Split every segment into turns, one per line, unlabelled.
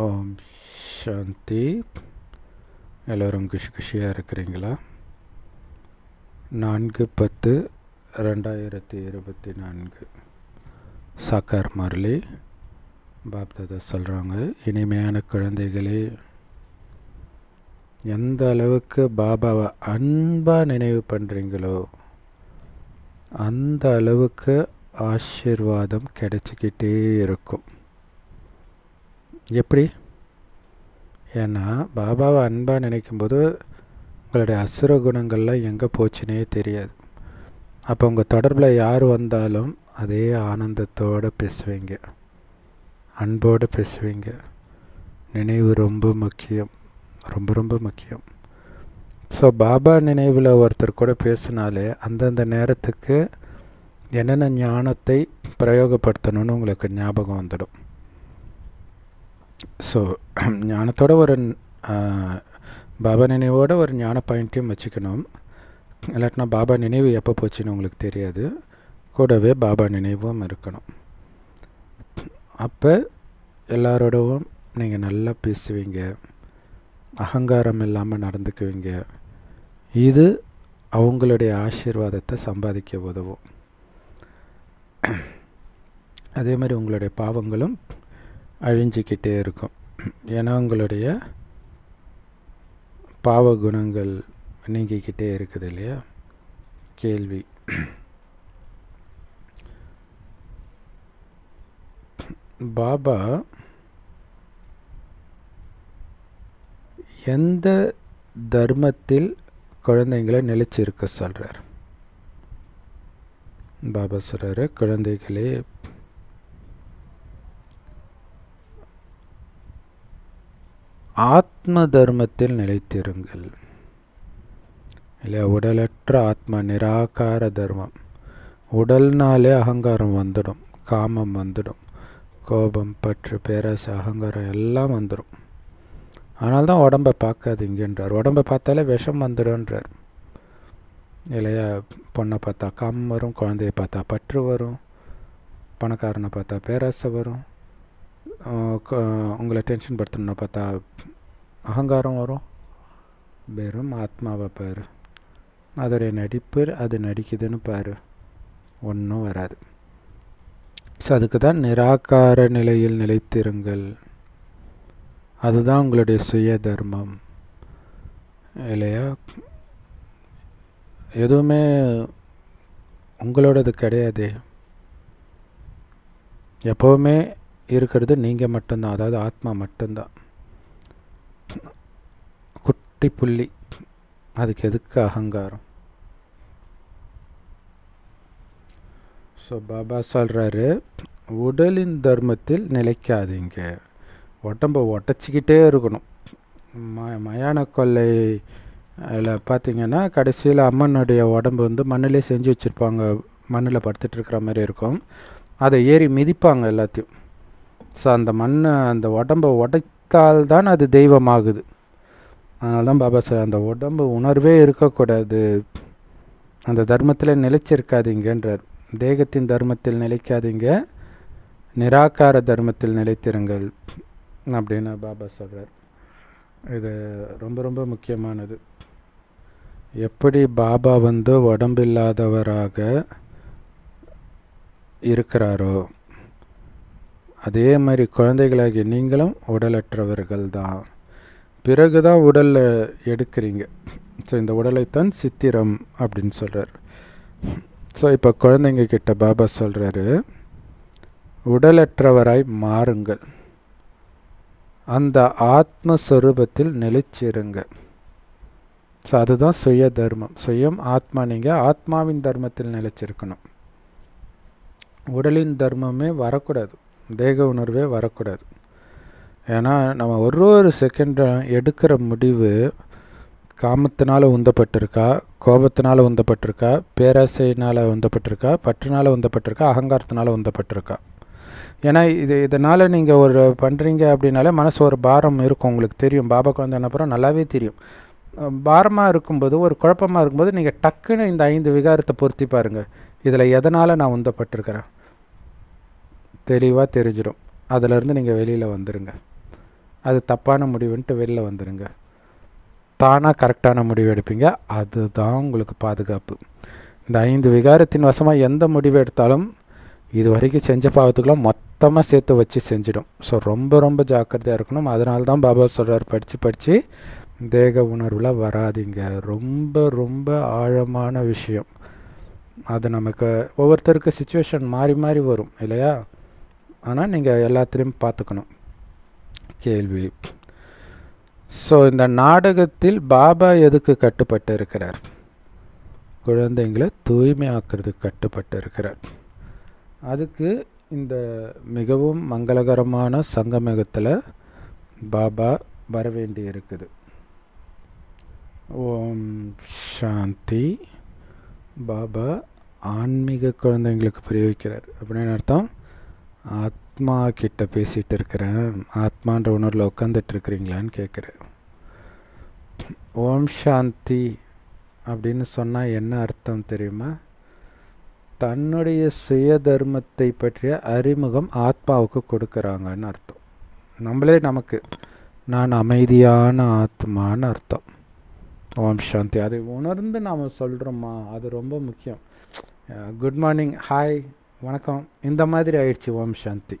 ஓம் சாந்தி. எல்லோரும் குஷி குஷியாக இருக்கிறீங்களா? நான்கு பத்து ரெண்டாயிரத்தி இருபத்தி நான்கு. சாக்கார் முரளி பாப்தாதா சொல்கிறாங்க இனிமையான குழந்தைகளே எந்த அளவுக்கு பாபாவை அன்பாக நினைவு பண்ணுறீங்களோ அந்த அளவுக்கு ஆசீர்வாதம் கிடைச்சிக்கிட்டே இருக்கும். எப்படி? ஏன்னா பாபாவை அன்பாக நினைக்கும்போது உங்களுடைய அசுர குணங்கள்லாம் எங்கே போச்சுனே தெரியாது. அப்போ உங்கள் தொடர்பில் யார் வந்தாலும் அதே ஆனந்தத்தோடு பேசுவீங்க. அன்போடு பேசுவீங்க. நினைவு ரொம்ப முக்கியம். ரொம்ப ரொம்ப முக்கியம். ஸோ பாபா நினைவில் ஒருத்தர் கூட பேசினாலே அந்தந்த நேரத்துக்கு என்னென்ன ஞானத்தை பிரயோகப்படுத்தணும்னு உங்களுக்கு ஞாபகம் வந்துடும். ஸோ ஞானத்தோட ஒரு பாபா நினைவோட ஒரு ஞான பாயிண்ட்டையும் வச்சுக்கணும். இல்லாட்டினா பாபா நினைவு எப்போ போச்சுன்னு உங்களுக்கு தெரியாது. கூடவே பாபா நினைவும் இருக்கணும். அப்போ எல்லாரோடவும் நீங்கள் நல்லா பேசுவீங்க. அகங்காரம் இல்லாமல் நடந்துக்குவீங்க. இது அவங்களுடைய ஆசீர்வாதத்தை சம்பாதிக்க உதவும். அதே மாதிரி உங்களுடைய பாவங்களும் அழிஞ்சிக்கிட்டே இருக்கும். ஏன்னா உங்களுடைய பாவ குணங்கள் நீங்கிக்கிட்டே இருக்குது இல்லையா? கேள்வி. பாபா எந்த தர்மத்தில் குழந்தைங்களை நிலைச்சிருக்க சொல்கிறார் பாபா சொல்கிறாரு குழந்தைகளே ஆத்ம தர்மத்தில் நிலைத்திருங்கள். இல்லையா? உடலற்ற ஆத்மா நிராகார தர்மம். உடல்னாலே அகங்காரம் வந்துடும் காமம் வந்துடும். கோபம் பற்று பேராசை அகங்காரம் எல்லாம் வந்துடும் அதனால தான் உடம்பை பார்க்காதீங்கன்றார். உடம்பை பார்த்தாலே விஷம் வந்துடும்ன்றார். இல்லையா? பொண்ணை பார்த்தா காமம் வரும் குழந்தைய பார்த்தா பற்று வரும் பணக்காரனை பார்த்தா பேராசை வரும். உங்களை டென்ஷன் படுத்தணும்னு பார்த்தா அகங்காரம் வரும். வெறும் ஆத்மாவை பாரு. அதோடைய நடிப்பு அது நடிக்குதுன்னு பாரு. ஒன்றும் வராது. ஸோ அதுக்கு தான் நிராகார நிலையில் நிலைத்திருங்கள். அதுதான் உங்களுடைய சுய தர்மம். இல்லையா? எதுவுமே உங்களோடது கிடையாது. எப்போவுமே இருக்கிறது நீங்கள் மட்டும்தான். அதாவது ஆத்மா மட்டும்தான். குட்டி புள்ளி அதுக்கு எதுக்கு அகங்காரம்? ஸோ பாபா சொல்கிறாரு உடலின் தர்மத்தில் நிலைக்காதீங்க. உடம்பை உடச்சிக்கிட்டே இருக்கணும். ம மயான கொள்ளை அதில் பார்த்திங்கன்னா கடைசியில் அம்மனுடைய உடம்பு வந்து மண்ணிலே செஞ்சு வச்சுருப்பாங்க. மண்ணில் படுத்துட்டு இருக்கிற மாதிரி இருக்கும். அதை ஏறி மிதிப்பாங்க எல்லாத்தையும். ஸோ அந்த மண்ணை அந்த உடம்பை உடைத்தால் தான் அது தெய்வமாகுது. அதனால தான் பாபா சார் அந்த உடம்பு உணர்வே இருக்கக்கூடாது. அந்த தர்மத்தில் நிலைச்சிருக்காதீங்கன்றார் தேகத்தின் தர்மத்தில் நிலைக்காதீங்க. நிராகார தர்மத்தில் நிலைத்திருங்கள் அப்படின்னு பாபா சொல்கிறார் இது ரொம்ப ரொம்ப முக்கியமானது. எப்படி பாபா வந்து உடம்பில்லாதவராக இருக்கிறாரோ அதே மாதிரி குழந்தைகளாகிய நீங்களும் உடலற்றவர்கள் தான் பிறகு தான் உடலில் எடுக்கிறீங்க. ஸோ இந்த உடலைத்தான் சித்திரம் அப்படின்னு சொல்கிறார் ஸோ இப்போ குழந்தைங்க கிட்ட பாபா சொல்கிறாரு உடலற்றவராய் மாறுங்கள். அந்த ஆத்மஸ்வரூபத்தில் நிலைச்சிருங்க ஸோ அதுதான் சுய தர்மம். சுயம் ஆத்மா நீங்கள் ஆத்மாவின் தர்மத்தில் நிலைச்சிருக்கணும் உடலின் தர்மமே வரக்கூடாது. தேக உணர்வே வரக்கூடாது. ஏன்னா நம்ம ஒரு ஒரு செகண்டும் எடுக்கிற முடிவு காமத்தினால் உந்தப்பட்டிருக்கா கோபத்தினால் உந்தப்பட்டிருக்கா பேராசையினால் உந்தப்பட்டிருக்கா பற்றுனால் உந்தப்பட்டிருக்கா அகங்காரத்தினால் உந்தப்பட்டிருக்கா? ஏன்னா இது இதனால் நீங்கள் ஒரு பண்ணுறீங்க அப்படின்னாலே மனசு ஒரு பாரம் இருக்கும் உங்களுக்கு தெரியும். பாபாக்கு என்ன அப்புறம் நல்லாவே தெரியும். பாரமாக இருக்கும்போது ஒரு குழப்பமாக இருக்கும்போது நீங்கள் டக்குன்னு இந்த ஐந்து விகாரத்தை பொருத்தி பாருங்கள் இதில் எதனால் நான் உந்தப்பட்டிருக்கிறேன்? தெளிவாக தெரிஞ்சிடும். அதிலிருந்து நீங்கள் வெளியில் வந்துடுங்க அது தப்பான முடிவுன்ட்டு வெளில வந்துடுங்க தானாக கரெக்டான முடிவு எடுப்பீங்க. அதுதான் உங்களுக்கு பாதுகாப்பு. இந்த ஐந்து விகாரத்தின் வசமாக எந்த முடிவு எடுத்தாலும் இது வரைக்கும் செஞ்ச பாவத்துக்கெல்லாம் மொத்தமாக சேர்த்து வச்சு செஞ்சிடும். ஸோ ரொம்ப ரொம்ப ஜாக்கிரதையாக இருக்கணும். அதனால தான் பாபா சொல்கிறார் படித்து படித்து தேக உணர்வில் வராதிங்க. ரொம்ப ரொம்ப ஆழமான விஷயம். அது நமக்கு ஒவ்வொருத்தருக்கு சுச்சுவேஷன் மாறி மாறி வரும் இல்லையா? ஆனால் நீங்கள் எல்லாத்துலேயும் பார்த்துக்கணும். கேள்வி. ஸோ இந்த நாடகத்தில் பாபா எதுக்கு கட்டுப்பட்டு இருக்கிறார் குழந்தைங்களை தூய்மையாக்குறதுக்கு கட்டுப்பட்டு இருக்கிறார் அதுக்கு இந்த மிகவும் மங்களகரமான சங்கமகத்தில் பாபா வரவேண்டி இருக்குது ஓம் சாந்தி. பாபா ஆன்மீக குழந்தைங்களுக்கு புரிய வைக்கிறார். அப்படின்னு அர்த்தம் ஆத் ஆத்மா கிட்ட பேசிகிட்டு இருக்கிறேன் ஆத்மான்ற உணர்வில் உட்காந்துட்டு இருக்கிறீங்களான்னு கேட்குறேன் ஓம் சாந்தி அப்படின்னு சொன்னால் என்ன அர்த்தம் தெரியுமா? தன்னுடைய சுய தர்மத்தை பற்றிய அறிமுகம் ஆத்மாவுக்கு கொடுக்குறாங்கன்னு அர்த்தம். நம்மளே நமக்கு நான் அமைதியான ஆத்மான்னு அர்த்தம். ஓம் சாந்தி. அதை உணர்ந்து நாம் சொல்கிறோமா அது ரொம்ப முக்கியம். குட் மார்னிங் ஹாய் வணக்கம். இந்த மாதிரி ஆயிடுச்சு ஓம் சாந்தி.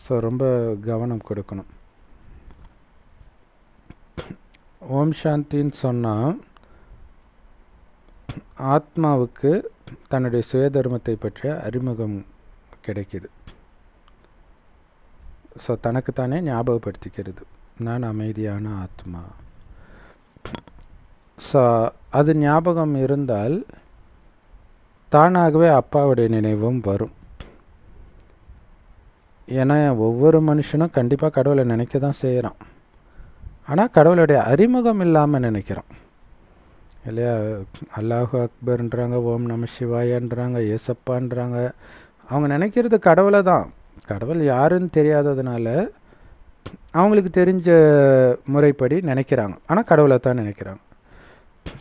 ஸோ ரொம்ப கவனம் கொடுக்கணும். ஓம் சாந்தின்னு சொன்னால் ஆத்மாவுக்கு தன்னுடைய சுயதர்மத்தை பற்றிய அறிமுகம் கிடைக்கிது. ஸோ தனக்குத்தானே ஞாபகப்படுத்திக்கிறது. நான் அமைதியான ஆத்மா. ஸோ அது ஞாபகம் இருந்தால் தானாகவே அப்பாவுடைய நினைவும் வரும். ஏன்னா ஒவ்வொரு மனுஷனும் கண்டிப்பாக கடவுளை நினைக்க தான் செய்கிறான் ஆனால் கடவுளுடைய அறிமுகம் இல்லாமல் நினைக்கிறான் இல்லையா? அல்லாஹு அக்பர்ன்றாங்க ஓம் நம சிவாயன்றாங்க ஏசப்பான்றாங்க. அவங்க நினைக்கிறது கடவுளை தான். கடவுள் யாருன்னு தெரியாததுனால அவங்களுக்கு தெரிஞ்ச முறைப்படி நினைக்கிறாங்க. ஆனால் கடவுளை தான் நினைக்கிறாங்க.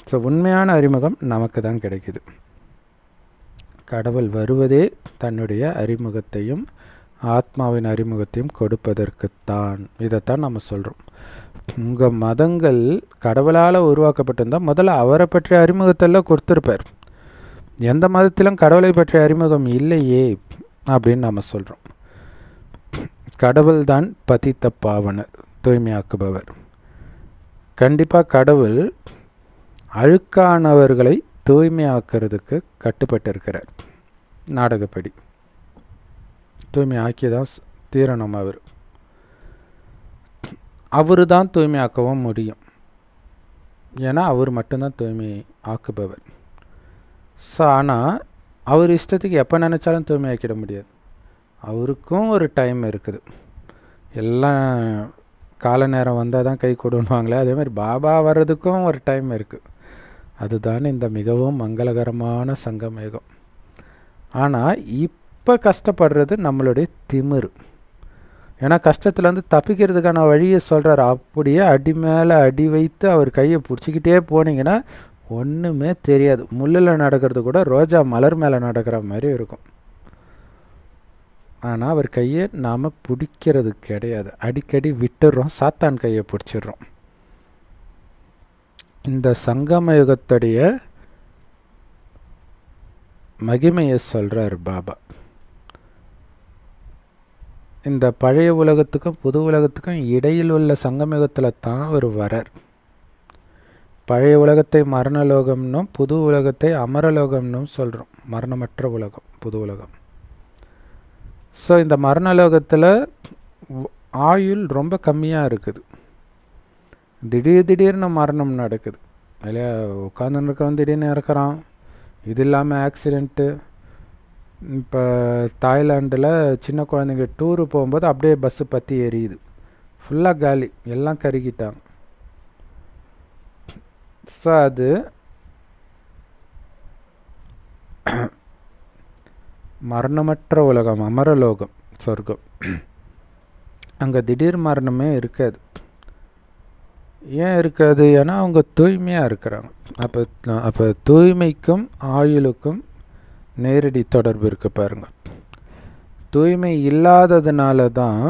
ஸோ உண்மையான அறிமுகம் நமக்கு தான் கிடைக்குது. கடவுள் வருவதே தன்னுடைய அறிமுகத்தையும் ஆத்மாவின் அறிமுகத்தையும் கொடுப்பதற்குத்தான். இதைத்தான் நம்ம சொல்கிறோம் உங்கள் மதங்கள் கடவுளால் உருவாக்கப்பட்டிருந்தால் முதல்ல அவரை பற்றிய அறிமுகத்தெல்லாம் கொடுத்துருப்பார். எந்த மதத்திலும் கடவுளை பற்றிய அறிமுகம் இல்லையே அப்படின்னு நம்ம சொல்கிறோம் கடவுள் தான் பதித்த பாவனர் தூய்மையாக்குபவர். கண்டிப்பாக கடவுள் அழுக்கானவர்களை தூய்மையாக்குறதுக்கு கட்டுப்பட்டு இருக்கிறார் நாடகப்படி. தூய்மை ஆக்கி தான் தீரணும் அவர். அவர் தான் தூய்மையாக்கவும் முடியும். ஏன்னா அவர் மட்டும்தான் தூய்மை ஆக்குபவர். ஸோ ஆனால் அவர் இஷ்டத்துக்கு எப்போ நினச்சாலும் தூய்மையாக்கிட முடியாது. அவருக்கும் ஒரு டைம் இருக்குது. எல்லாம் கால நேரம் வந்தால் தான் கை கொடுன்னுவாங்களே அதே மாதிரி பாபா வர்றதுக்கும் ஒரு டைம் இருக்குது அதுதான் இந்த மிகவும் மங்களகரமான சங்கமேகம். ஆனால் இப்போ கஷ்டப்படுறது? நம்மளுடைய திமிரு. ஏன்னா கஷ்டத்துலேருந்து தப்பிக்கிறதுக்கான வழியை சொல்கிறார் அப்படியே அடி மேலே அடி வைத்து அவர் கையை பிடிச்சிக்கிட்டே போனீங்கன்னா ஒன்றுமே தெரியாது. முள்ளில் நடக்கிறது கூட ரோஜா மலர் மேலே நடக்கிற மாதிரி இருக்கும். ஆனால் அவர் கையை நாம் பிடிக்கிறது கிடையாது. அடிக்கடி விட்டுடுறோம் சாத்தான் கையை பிடிச்சிடுறோம். இந்த சங்கம யுகத்துடைய மகிமையை சொல்கிறார் பாபா. இந்த பழைய உலகத்துக்கும் புது உலகத்துக்கும் இடையில் உள்ள சங்கமயுகத்தில் தான் அவர் வரார் பழைய உலகத்தை மரணலோகம்னும் புது உலகத்தை அமரலோகம்னும் சொல்கிறோம் மரணமற்ற உலகம் புது உலகம். ஸோ இந்த மரணலோகத்தில் ஆயுள் ரொம்ப கம்மியாக இருக்குது. திடீர் திடீர்னு மரணம் நடக்குது. இல்லையா உட்காந்துன்னு இருக்கிறவன் திடீர்னு இறக்குறான். இது இல்லாமல் ஆக்சிடெண்ட்டு இப்போ தாய்லாண்டில் சின்ன குழந்தைங்க டூரு போகும்போது அப்படியே பஸ்ஸு பற்றி எரியுது. ஃபுல்லாக காலி. எல்லாம் கருகிட்டாங்க. ஸோ அது மரணமற்ற உலகம் அமரலோகம் சொர்க்கம். அங்கே திடீர் மரணமே இருக்காது. ஏன் இருக்காது? ஏன்னா அவங்க தூய்மையாக இருக்கிறாங்க. அப்போ அப்போ தூய்மைக்கும் ஆயுளுக்கும் நேரடி தொடர்பு இருக்கு பாருங்க. தூய்மை இல்லாததுனால தான்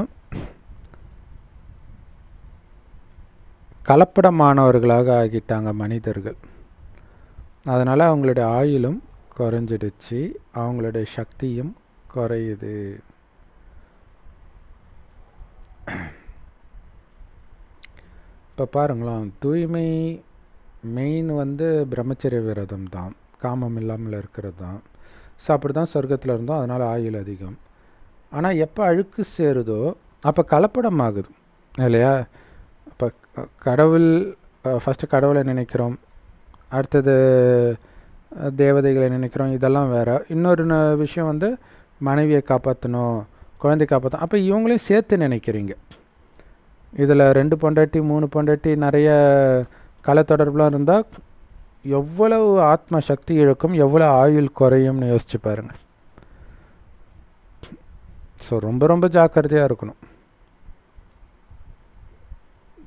கலப்படமானவர்களாக ஆகிட்டாங்க மனிதர்கள். அதனால் அவங்களுடைய ஆயுளும் குறைஞ்சிடுச்சு அவங்களுடைய சக்தியும் குறையுது. இப்போ பாருங்களேன் தூய்மை மெயின் வந்து பிரம்மச்சரிய விரதம் தான் காமம் இல்லாமல் இருக்கிறது தான் ஸோ அப்படி தான் சொர்க்கத்தில் இருந்தோம். அதனால் ஆயுள் அதிகம். ஆனால் எப்போ அழுக்கு சேருதோ அப்போ கலப்படம் ஆகுது இல்லையா? இப்போ கடவுள் ஃபஸ்ட்டு கடவுளை நினைக்கிறோம். அடுத்தது தேவதைகளை நினைக்கிறோம். இதெல்லாம் வேறு. இன்னொரு விஷயம் வந்து மனைவியை காப்பாற்றணும் குழந்தை காப்பாற்றணும் அப்போ இவங்களையும் சேர்த்து நினைக்கிறீங்க. இதில் ரெண்டு பொண்டாட்டி மூணு பொண்டாட்டி நிறைய கலை தொடர்புலாம் இருந்தால் எவ்வளவு ஆத்ம சக்தி இழக்கும் எவ்வளோ ஆயுள் குறையும்னு யோசிச்சு பாருங்கள் ஸோ ரொம்ப ரொம்ப ஜாக்கிரதையாக இருக்கணும்.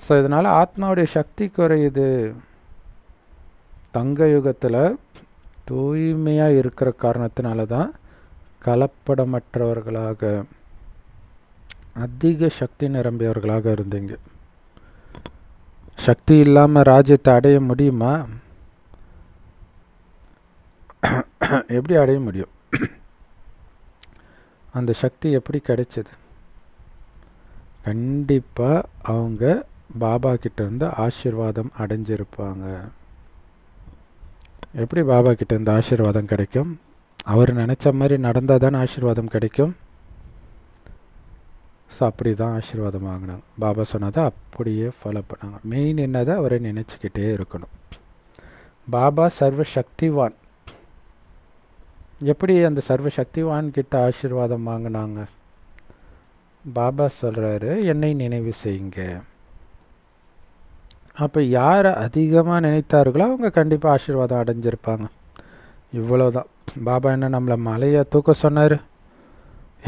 ஸோ இதனால் ஆத்மாவுடைய சக்தி குறையுது. தங்க யுகத்தில் தூய்மையாக இருக்கிற காரணத்தினால தான் கலப்படமற்றவர்களாக அதிக சக்தி நிரம்பியவர்களாக இருந்தீங்க. சக்தி இல்லாமல் ராஜ்யத்தை அடைய முடியுமா? எப்படி அடைய முடியும்? அந்த சக்தி எப்படி கிடைச்சது? கண்டிப்பாக அவங்க பாபா கிட்ட இருந்து ஆசீர்வாதம் அடைஞ்சிருப்பாங்க. எப்படி பாபா கிட்ட இருந்து ஆசீர்வாதம் கிடைக்கும்? அவர் நினச்ச மாதிரி நடந்தால் தானே ஆசீர்வாதம் கிடைக்கும்? ஸோ அப்படி தான் ஆசீர்வாதம் வாங்கினாங்க. பாபா சொன்னதை அப்படியே ஃபாலோ பண்ணாங்க. மெயின் என்னதை? அவரை நினச்சிக்கிட்டே இருக்கணும். பாபா சர்வ சக்திவான் எப்படி அந்த சர்வசக்திவான் கிட்ட ஆசீர்வாதம் வாங்கினாங்க? பாபா சொல்கிறாரு என்னை நினைவு செய்யுங்க. அப்போ யாரை அதிகமாக நினைத்தார்களோ அவங்க கண்டிப்பாக ஆசீர்வாதம் அடைஞ்சிருப்பாங்க. இவ்வளோதான் பாபா என்ன நம்மளை மலையை தூக்க சொன்னார்?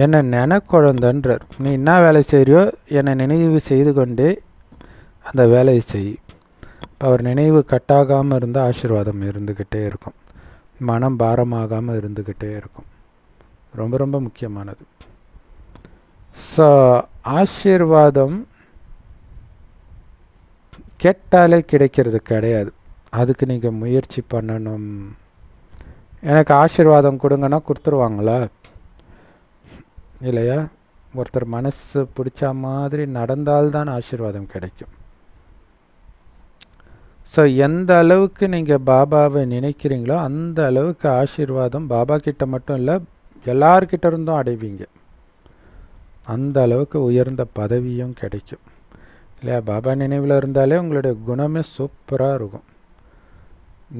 என்னை நினக்குழந்தன்றார். நீ என்ன வேலை செய்கிறியோ என்னை நினைவு செய்து கொண்டே அந்த வேலையை செய். இப்போ அவர் நினைவு கட்டாகாமல் இருந்தால் ஆசீர்வாதம் இருந்துக்கிட்டே இருக்கும். மனம் பாரமாகாமல் இருந்துக்கிட்டே இருக்கும். ரொம்ப ரொம்ப முக்கியமானது. ஸோ ஆசீர்வாதம் கேட்டாலே கிடைக்கிறது கிடையாது. அதுக்கு நீங்கள் முயற்சி பண்ணணும். எனக்கு ஆசீர்வாதம் கொடுங்கன்னா கொடுத்துருவாங்களா? இல்லையா? ஒருத்தர் மனசு பிடிச்ச மாதிரி நடந்தால்தான் ஆசீர்வாதம் கிடைக்கும். ஸோ எந்த அளவுக்கு நீங்கள் பாபாவை நினைக்கிறீங்களோ அந்த அளவுக்கு ஆசீர்வாதம் பாபா கிட்ட மட்டும் இல்லை எல்லார்கிட்ட இருந்தும் அடைவீங்க. அந்த அளவுக்கு உயர்ந்த பதவியும் கிடைக்கும். இல்லையா? பாபா நினைவில் இருந்தாலே உங்களுடைய குணமே சூப்பராக இருக்கும்.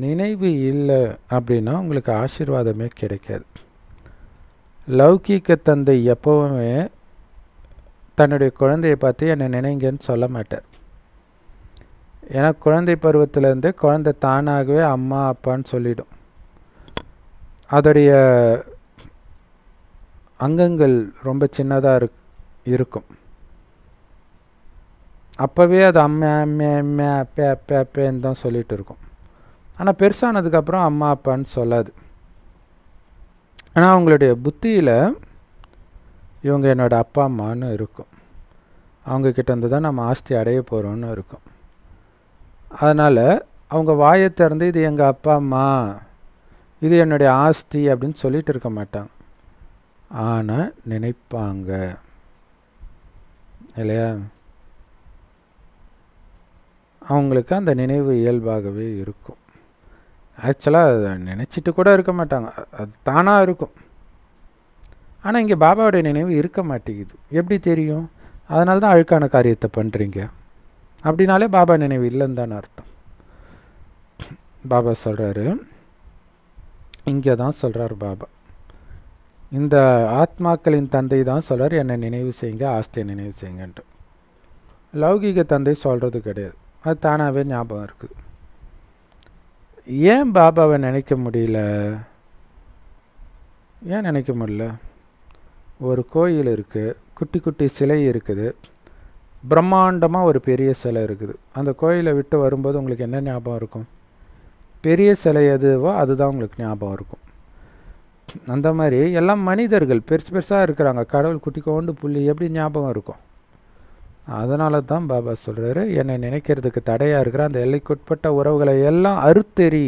நினைவு இல்லை அப்படின்னா உங்களுக்கு ஆசீர்வாதமே கிடைக்காது. லௌகீக தந்தை எப்போவுமே தன்னுடைய குழந்தையை பார்த்து என்னை நினைங்கன்னு சொல்ல மாட்டார். ஏன்னா குழந்தை பருவத்திலேருந்து குழந்தை தானாகவே அம்மா அப்பான்னு சொல்லிடும். அதோடைய அங்கங்கள் ரொம்ப சின்னதாக இருக் இருக்கும். அப்போவே அது அம்மா அம்மா அம்மா அப்பே அப்பே அப்பேன்னு தான் சொல்லிகிட்டு இருக்கும். ஆனால் பெருசானதுக்கப்புறம் அம்மா அப்பான்னு சொல்லாது. ஆனால் அவங்களுடைய புத்தியில் இவங்க என்னோடய அப்பா அம்மான்னு இருக்கும். அவங்கக்கிட்ட இருந்து தான் நம்ம ஆஸ்தி அடைய போகிறோன்னு இருக்கும். அதனால் அவங்க வாயை திறந்து இது எங்கள் அப்பா அம்மா. இது என்னுடைய ஆஸ்தி அப்படின்னு சொல்லிட்டு இருக்க மாட்டாங்க. ஆனால் நினைப்பாங்க. இல்லையா? அவங்களுக்கு அந்த நினைவு இயல்பாகவே இருக்கும். ஆக்சுவலாக அதை நினச்சிட்டு கூட இருக்க மாட்டாங்க. அது தானாக இருக்கும். ஆனால் இங்கே பாபாவுடைய நினைவு இருக்க மாட்டேங்குது. எப்படி தெரியும்? அதனால தான் அழுக்கான காரியத்தை பண்ணுறீங்க அப்படின்னாலே பாபா நினைவு இல்லைன்னு தானே அர்த்தம். பாபா சொல்கிறாரு இங்கே தான் சொல்கிறார் பாபா. இந்த ஆத்மாக்களின் தந்தை தான் சொல்கிறார் என்னை நினைவு செய்யுங்க ஆஸ்தியை நினைவு செய்யுங்கன்ட்டு. லௌகீக தந்தை சொல்கிறது கிடையாது. அது தானாகவே ஞாபகம் இருக்குது ஏன் பாபாவை நினைக்க முடியல? ஏன் நினைக்க முடியல? ஒரு கோயில் இருக்குது குட்டி குட்டி சிலை இருக்குது. பிரம்மாண்டமாக ஒரு பெரிய சிலை இருக்குது. அந்த கோயிலை விட்டு வரும்போது உங்களுக்கு என்ன ஞாபகம் இருக்கும்? பெரிய சிலை எதுவோ அதுதான் உங்களுக்கு ஞாபகம் இருக்கும். அந்த மாதிரி எல்லாம் மனிதர்கள் பெருசு பெருசாக இருக்கிறாங்க. கடவுள் குட்டி கொண்டு புள்ளி எப்படி ஞாபகம் இருக்கும்? அதனால தான் பாபா சொல்கிறாரு என்னை நினைக்கிறதுக்கு தடையாக இருக்கிற அந்த எல்லைக்குட்பட்ட உறவுகளை எல்லாம் அறுத்தெறி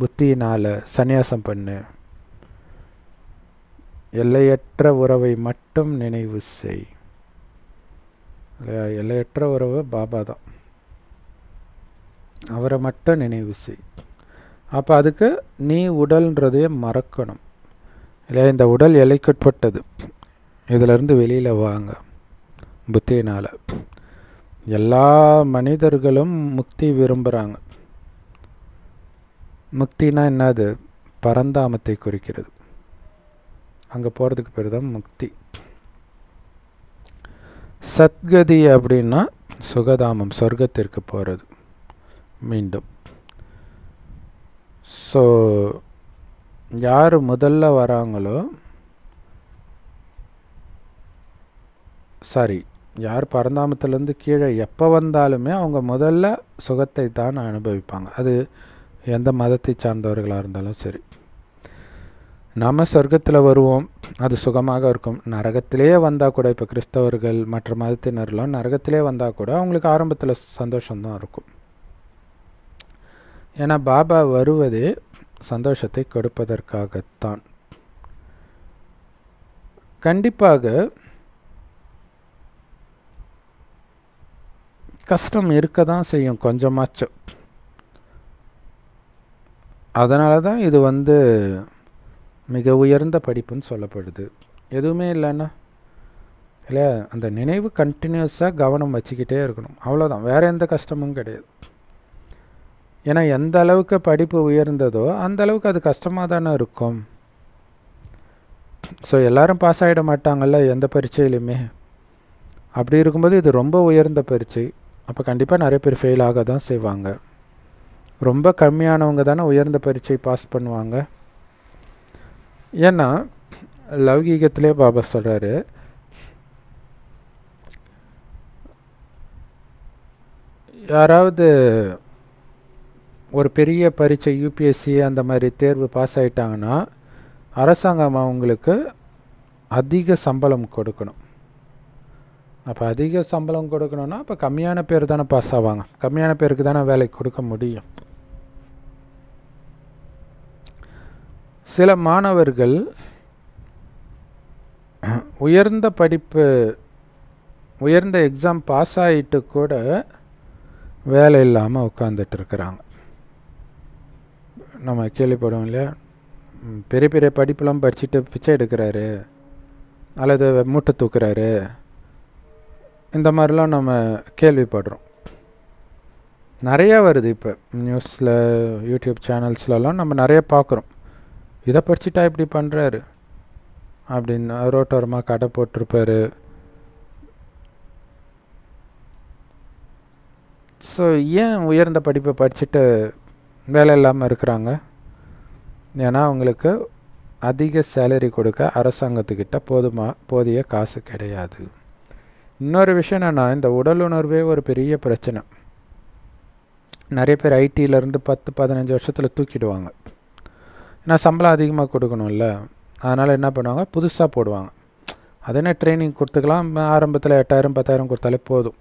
புத்தியினால் சந்நியாசம் பண்ணு. எல்லையற்ற உறவை மட்டும் நினைவு செய். இல்லையா? எல்லையற்ற உறவு பாபா தான். அவரை மட்டும் நினைவு செய். அப்போ அதுக்கு நீ உடல்ன்றதையே மறக்கணும். இல்லையா? இந்த உடல் எல்லைக்குட்பட்டது. இதிலிருந்து வெளியில் வாங்க. புத்தியினால் எல்லா மனிதர்களும் முக்தி விரும்புகிறாங்க முக்தினா என்னது? பரந்தாமத்தை குறிக்கிறது. அங்கே போகிறதுக்கு பேர் தான் முக்தி. சத்கதி அப்படின்னா சுகதாமம் சொர்க்கத்திற்கு போகிறது மீண்டும். ஸோ யார் முதல்ல வராங்களோ சாரி யார் பரந்தாமத்திலேருந்து கீழே எப்போ வந்தாலுமே அவங்க முதல்ல சுகத்தை தான் அனுபவிப்பாங்க. அது எந்த மதத்தை சார்ந்தவர்களாக இருந்தாலும் சரி. நாம் சொர்க்கத்தில் வருவோம். அது சுகமாக இருக்கும். நரகத்திலேயே வந்தால் கூட இப்போ கிறிஸ்தவர்கள் மற்ற மதத்தினர்லாம் நரகத்திலே வந்தால் கூட அவங்களுக்கு ஆரம்பத்தில் சந்தோஷம்தான் இருக்கும். ஏன்னா பாபா வருவதே சந்தோஷத்தை கொடுப்பதற்காகத்தான். கண்டிப்பாக கஷ்டம் இருக்க தான் செய்யும் கொஞ்சமாச்சும். அதனால தான் இது வந்து மிக உயர்ந்த படிப்புன்னு சொல்லப்படுது. எதுவுமே இல்லைன்னா இல்லை அந்த நினைவு கண்டினியூஸாக கவனம் வச்சுக்கிட்டே இருக்கணும். அவ்வளோதான் வேறு எந்த கஷ்டமும் கிடையாது. ஏன்னா எந்த அளவுக்கு படிப்பு உயர்ந்ததோ அந்த அளவுக்கு அது கஷ்டமாக தானே இருக்கும். ஸோ எல்லோரும் பாஸ் ஆகிட மாட்டாங்கல்ல எந்த பரீட்சையிலுமே? அப்படி இருக்கும்போது இது ரொம்ப உயர்ந்த பரீட்சை. அப்போ கண்டிப்பாக நிறைய பேர் ஃபெயில் ஆக தான் செய்வாங்க. ரொம்ப கம்மியானவங்க தானே உயர்ந்த பரீட்சை பாஸ் பண்ணுவாங்க. ஏன்னா லௌகீகத்திலே பாபா சொல்கிறாரு யாராவது ஒரு பெரிய பரீட்சை யூபிஎஸ்சி அந்த மாதிரி தேர்வு பாஸ் ஆகிட்டாங்கன்னா அரசாங்கம் அவங்களுக்கு அதிக சம்பளம் கொடுக்கணும். அப்போ அதிக சம்பளம் கொடுக்கணும்னா அப்போ கம்மியான பேர் தானே பாஸ் ஆவாங்க. கம்மியான பேருக்கு தானே வேலை கொடுக்க முடியும். சில மாணவர்கள் உயர்ந்த படிப்பு உயர்ந்த எக்ஸாம் பாஸ் ஆகிட்டு கூட வேலை இல்லாமல் உட்காந்துட்டு இருக்கிறாங்க. நம்ம கேள்விப்படுவோம் இல்லையா? பெரிய பெரிய படிப்புலாம் படிச்சுட்டு பிச்சை எடுக்கிறாரு. அல்லது மூட்டை தூக்குறாரு. இந்த மாதிரிலாம் நம்ம கேள்விப்படுறோம். நிறையா வருது இப்போ. நியூஸில் யூடியூப் சேனல்ஸ்லலாம் நம்ம நிறைய பார்க்குறோம். இதை படிச்சுட்டா இப்படி பண்ணுறாரு அப்படின்னு ரோட்டோரமாக கடை போட்டிருப்பாரு. ஸோ ஏன் உயர்ந்த படிப்பை படிச்சுட்டு வேலை இல்லாமல் இருக்கிறாங்க? ஏன்னா அவங்களுக்கு அதிக சேலரி கொடுக்க அரசாங்கத்துக்கிட்ட போதுமா போதிய காசு கிடையாது. இன்னொரு விஷயம் என்னென்னா இந்த உடல் உணர்வே ஒரு பெரிய பிரச்சனை. நிறைய பேர் ஐடியிலேருந்து பத்து பதினஞ்சு வருஷத்தில் தூக்கிடுவாங்க. ஏன்னா சம்பளம் அதிகமாக கொடுக்கணும்ல. அதனால் என்ன பண்ணுவாங்க? புதுசாக போடுவாங்க. அது என்ன ட்ரைனிங் கொடுத்துக்கலாம்? ஆரம்பத்தில் எட்டாயிரம் பத்தாயிரம் கொடுத்தாலே போதும்.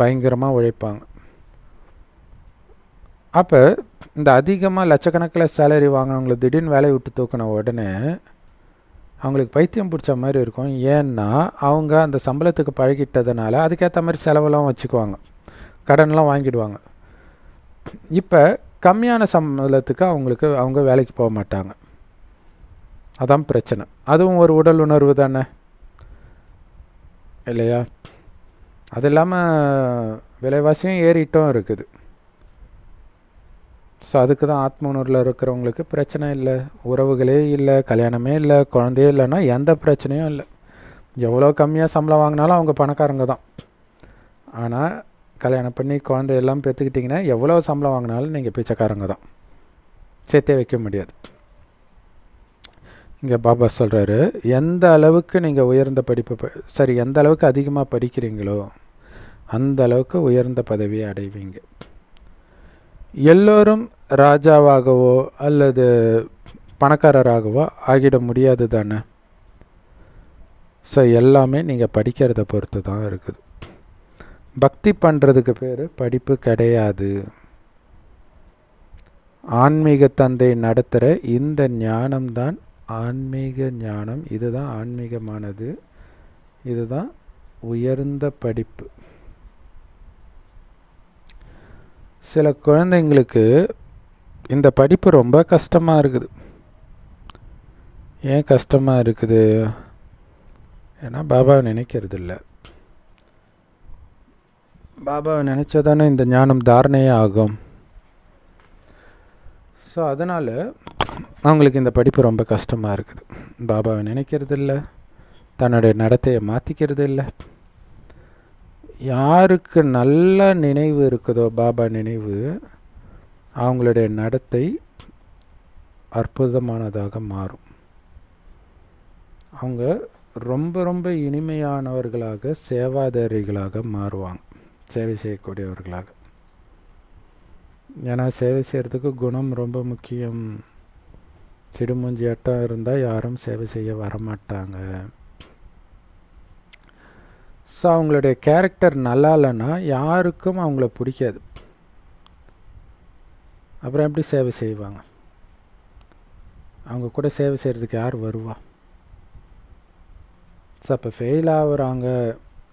பயங்கரமாக உழைப்பாங்க. அப்போ இந்த அதிகமாக லட்சக்கணக்கில் சேலரி வாங்கினவங்களை திடீர்னு வேலையை விட்டு தூக்கின உடனே அவங்களுக்கு பைத்தியம் பிடிச்ச மாதிரி இருக்கும். ஏன்னா அவங்க அந்த சம்பளத்துக்கு பழகிட்டதுனால அதுக்கேற்ற மாதிரி செலவெல்லாம் வச்சுக்குவாங்க. கடன்லாம் வாங்கிடுவாங்க. இப்போ கம்மியான சம்பளத்துக்கு அவங்களுக்கு அவங்க வேலைக்கு போக மாட்டாங்க. அதான் பிரச்சனை. அதுவும் ஒரு உடல் உணர்வு தானே. இல்லையா? அது இல்லாமல் விலைவாசியும் ஏறிட்டும் இருக்குது. ஸோ அதுக்கு தான் ஆத்மனூரில் இருக்கிறவங்களுக்கு பிரச்சனை இல்லை. உறவுகளே இல்லை கல்யாணமே இல்லை குழந்தையே இல்லைன்னா எந்த பிரச்சனையும் இல்லை. எவ்வளோ கம்மியாக சம்பளம் வாங்கினாலும் அவங்க பணக்காரங்க தான். ஆனால் கல்யாணம் பண்ணி குழந்தை எல்லாம் பெற்றுக்கிட்டிங்கன்னா எவ்வளோ சம்பளம் வாங்கினாலும் நீங்கள் பிச்சைக்காரங்க தான். சேர்த்தே வைக்க முடியாது. இங்கே பாபா சொல்கிறாரு எந்த அளவுக்கு நீங்கள் உயர்ந்த படிப்பு சரி எந்த அளவுக்கு அதிகமாக படிக்கிறீங்களோ அந்த அளவுக்கு உயர்ந்த பதவியை அடைவீங்க. எல்லோரும் ராஜாவாகவோ அல்லது பணக்காரராகவோ ஆகிட முடியாது தானே? ஸோ எல்லாமே நீங்கள் படிக்கிறத பொறுத்து தான் இருக்குது. பக்தி பண்ணுறதுக்கு பேர் படிப்பு கிடையாது. ஆன்மீக தந்தை நடத்துகிற இந்த ஞானம்தான் ஆன்மீக ஞானம். இதுதான் ஆன்மீகமானது. இதுதான் உயர்ந்த படிப்பு. சில குழந்தைங்களுக்கு இந்த படிப்பு ரொம்ப கஷ்டமாக இருக்குது. ஏன் கஷ்டமாக இருக்குது? ஏன்னா பாபாவை நினைக்கிறது இல்லை பாபாவை நினச்சா தானே இந்த ஞானம் தாரணையே ஆகும். ஸோ அதனால் அவங்களுக்கு இந்த படிப்பு ரொம்ப கஷ்டமாக இருக்குது. பாபாவை நினைக்கிறது இல்லை தன்னுடைய நடத்தையை மாற்றிக்கிறது இல்லை யாருக்கு நல்ல நினைவு இருக்குதோ பாபா நினைவு அவங்களுடைய நடத்தை அற்புதமானதாக மாறும். அவங்க ரொம்ப ரொம்ப இனிமையானவர்களாக சேவாதாரிகளாக மாறுவாங்க. சேவை செய்யக்கூடியவர்களாக. ஏன்னா சேவை செய்கிறதுக்கு குணம் ரொம்ப முக்கியம். சிடுமூஞ்சியாட்டம் இருந்தால் யாரும் சேவை செய்ய வரமாட்டாங்க. ஸோ அவங்களுடைய கேரக்டர் நல்லா இல்லைன்னா யாருக்கும் அவங்கள பிடிக்காது. அப்புறம் எப்படி சேவை செய்வாங்க? அவங்க கூட சேவை செய்கிறதுக்கு யார் வருவா? ஸோ அப்போ ஃபெயில் ஆகுறாங்க.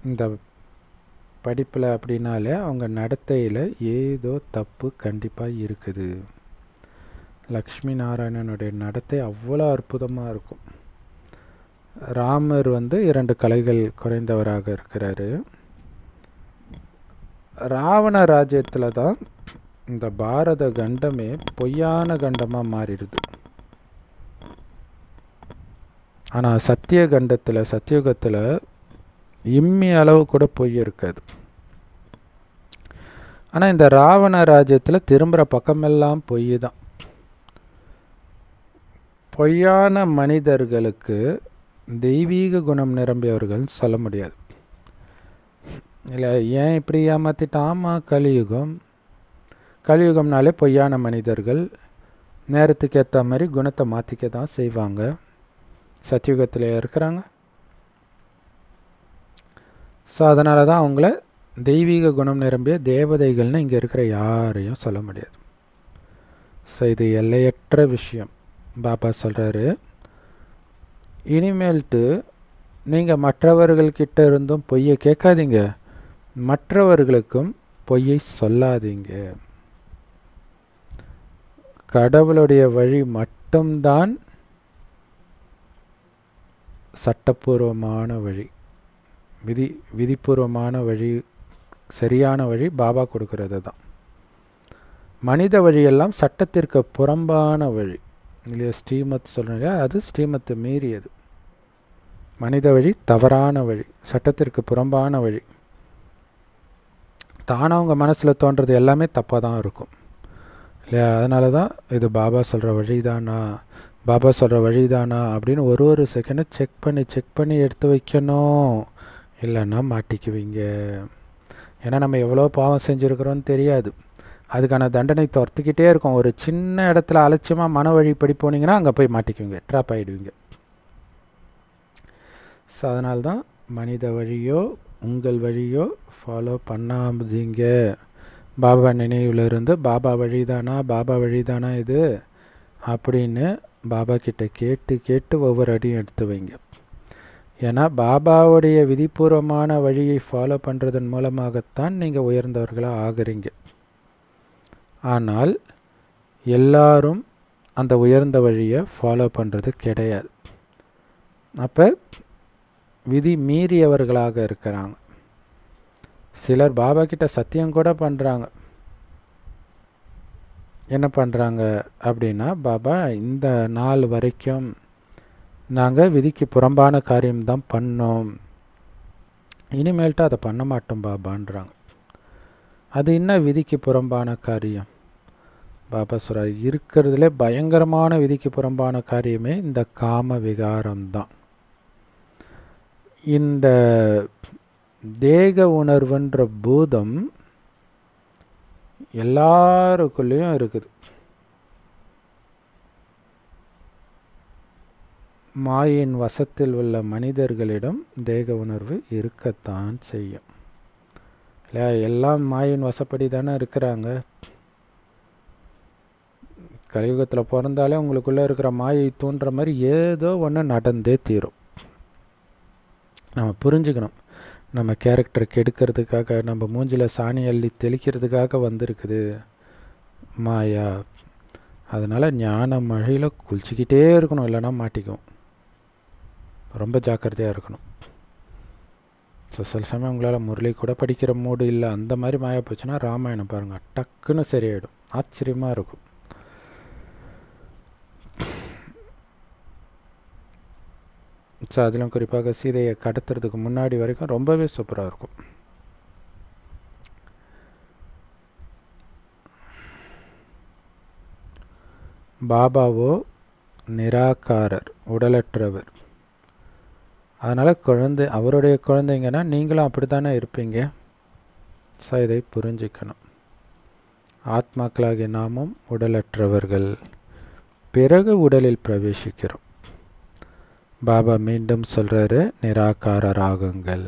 இந்த படிப்பில் அப்படின்னாலே அவங்க நடத்தையில் ஏதோ தப்பு கண்டிப்பாக இருக்குது. லக்ஷ்மி நாராயணனுடைய நடத்தை அவ்வளோ அற்புதமாக இருக்கும். ராமர் வந்து இரண்டு கலைகள் குறைந்தவராக இருக்கிறாரு. ராவண ராஜ்யத்தில் தான் இந்த பாரத கண்டமே பொய்யான கண்டமாக மாறிடுது. ஆனால் சத்திய கண்டத்தில் சத்தியுகத்தில் இம்மி அளவு கூட பொய் இருக்காது. ஆனால் இந்த ராவண ராஜ்யத்தில் திரும்புகிற பக்கமெல்லாம் பொய் தான் பொய்யான மனிதர்களுக்கு தெய்வீக குணம் நிரம்பியவர்கள் சொல்ல முடியாது. இல்லை ஏன் இப்படி ஏமாற்றிட்டாமா ஆமாம் கலியுகம். கலியுகம்னாலே பொய்யான மனிதர்கள் நேரத்துக்கு ஏற்ற மாதிரி குணத்தை மாற்றிக்க தான் செய்வாங்க. சத்தியுகத்தில் இருக்கிறாங்க. ஸோ அதனால தான் அவங்கள தெய்வீக குணம் நிரம்பிய தேவதைகள்னு இங்கே இருக்கிற யாரையும் சொல்ல முடியாது. ஸோ இது எல்லையற்ற விஷயம். பாபா சொல்கிறாரு இனிமேல்ட்டு நீங்கள் மற்றவர்கள்கிட்ட இருந்தும் பொய்யை கேட்காதீங்க. மற்றவர்களுக்கும் பொய்யை சொல்லாதீங்க. கடவுளுடைய வழி மட்டும்தான் சட்டப்பூர்வமான வழி. விதி விதிப்பூர்வமான வழி சரியான வழி பாபா கொடுக்கறது தான். மனித வழியெல்லாம் சட்டத்திற்கு புறம்பான வழி. இல்லையா ஸ்ரீமத் சொல்கிறீங்க அது ஸ்ரீமத்தை மீறியது. மனித வழி தவறான வழி சட்டத்திற்கு புறம்பான வழி. தானாக அவங்க மனசில் தோன்றது எல்லாமே தப்பாக தான் இருக்கும். இல்லையா அதனால தான் இது பாபா சொல்கிற வழி தானா பாபா சொல்கிற வழி தானா அப்படின்னு ஒரு ஒரு செகண்டை செக் பண்ணி செக் பண்ணி எடுத்து வைக்கணும். இல்லைன்னா மாட்டிக்குவீங்க. ஏன்னா நம்ம எவ்வளோ பாவம் செஞ்சுருக்குறோன்னு தெரியாது. அதுக்கான தண்டனை துரத்துக்கிட்டே இருக்கும். ஒரு சின்ன இடத்துல அலட்சியமாக மன வழிப்படி போனீங்கன்னா அங்கே போய் மாட்டிக்குவீங்க. ட்ராப் ஆகிடுவீங்க ஸோ அதனால்தான் மனித வழியோ உங்கள் வழியோ ஃபாலோ பண்ணாமதிங்க. பாபா நினைவில் இருந்து பாபா வழிதானா? பாபா வழிதானா இது? அப்படின்னு பாபா கிட்ட கேட்டு கேட்டு ஒவ்வொரு அடியும் எடுத்து வைங்க. ஏன்னா பாபாவுடைய விதிபூர்வமான வழியை ஃபாலோ பண்ணுறதன் மூலமாகத்தான் நீங்கள் உயர்ந்தவர்களாக ஆகிறீங்க. ஆனால் எல்லாரும் அந்த உயர்ந்த வழியை ஃபாலோ பண்ணுறது கிடையாது. அப்போ விதி மீறியவர்களாக இருக்கிறாங்க. சிலர் பாபா கிட்ட சத்தியம் கூட பண்ணுறாங்க என்ன பண்ணுறாங்க அப்படின்னா பாபா இந்த நாள் வரைக்கும் நாங்கள் விதிக்கு புறம்பான காரியம்தான் பண்ணோம். இனிமேல்ட்டு அதை பண்ண மாட்டோம் பாபான்றாங்க. அது என்ன விதிக்கு புறம்பான காரியம்? பாபா சொல்கிறார் இருக்கிறதுலே பயங்கரமான விதிக்கு புறம்பான காரியமே இந்த காம விகாரம்தான் இந்த தேக உணர்வுன்ற பூதம் எல்லாருக்குள்ளேயும் இருக்குது. மாயின் வசத்தில் உள்ள மனிதர்களிடம் தேக உணர்வு இருக்கத்தான் செய்யும். இல்லையா? எல்லாம் மாயின் வசப்படி தானே இருக்கிறாங்க. கலியுகத்தில் பிறந்தாலே உங்களுக்குள்ளே இருக்கிற மாயை தூண்டுற மாதிரி ஏதோ ஒன்று நடந்தே தீரும். நம்ம புரிஞ்சுக்கணும். நம்ம கேரக்டர் கெடுக்கிறதுக்காக நம்ம மூஞ்சில் சாணி அள்ளி தெளிக்கிறதுக்காக வந்திருக்குது மாயா. அதனால் ஞான மழையில் குளிச்சுக்கிட்டே இருக்கணும். இல்லைன்னா மாட்டிக்கும் ரொம்ப ஜாக்கிரதையாக இருக்கணும். ஸோ சில சமயம் உங்களால் முரளி கூட படிக்கிற மூடு இல்லை அந்த மாதிரி மாய போச்சுன்னா ராமாயணம் பாருங்கள் டக்குன்னு சரியாயிடும். ஆச்சரியமாக இருக்கும். ஸோ அதிலும் குறிப்பாக சீதையை கடத்துறதுக்கு முன்னாடி வரைக்கும் ரொம்பவே சூப்பராக இருக்கும். பாபாவோ நிராகாரர் உடலற்றவர். அதனால் குழந்தை அவருடைய குழந்தைங்கன்னா நீங்களும் அப்படி தானே இருப்பீங்க? ஸோ இதை புரிஞ்சிக்கணும். ஆத்மாக்களாகிய நாமும் உடலற்றவர்கள். பிறகு உடலில் பிரவேசிக்கிறோம். பாபா மீண்டும் சொல்கிறாரு நிராகாரராகுங்கள்.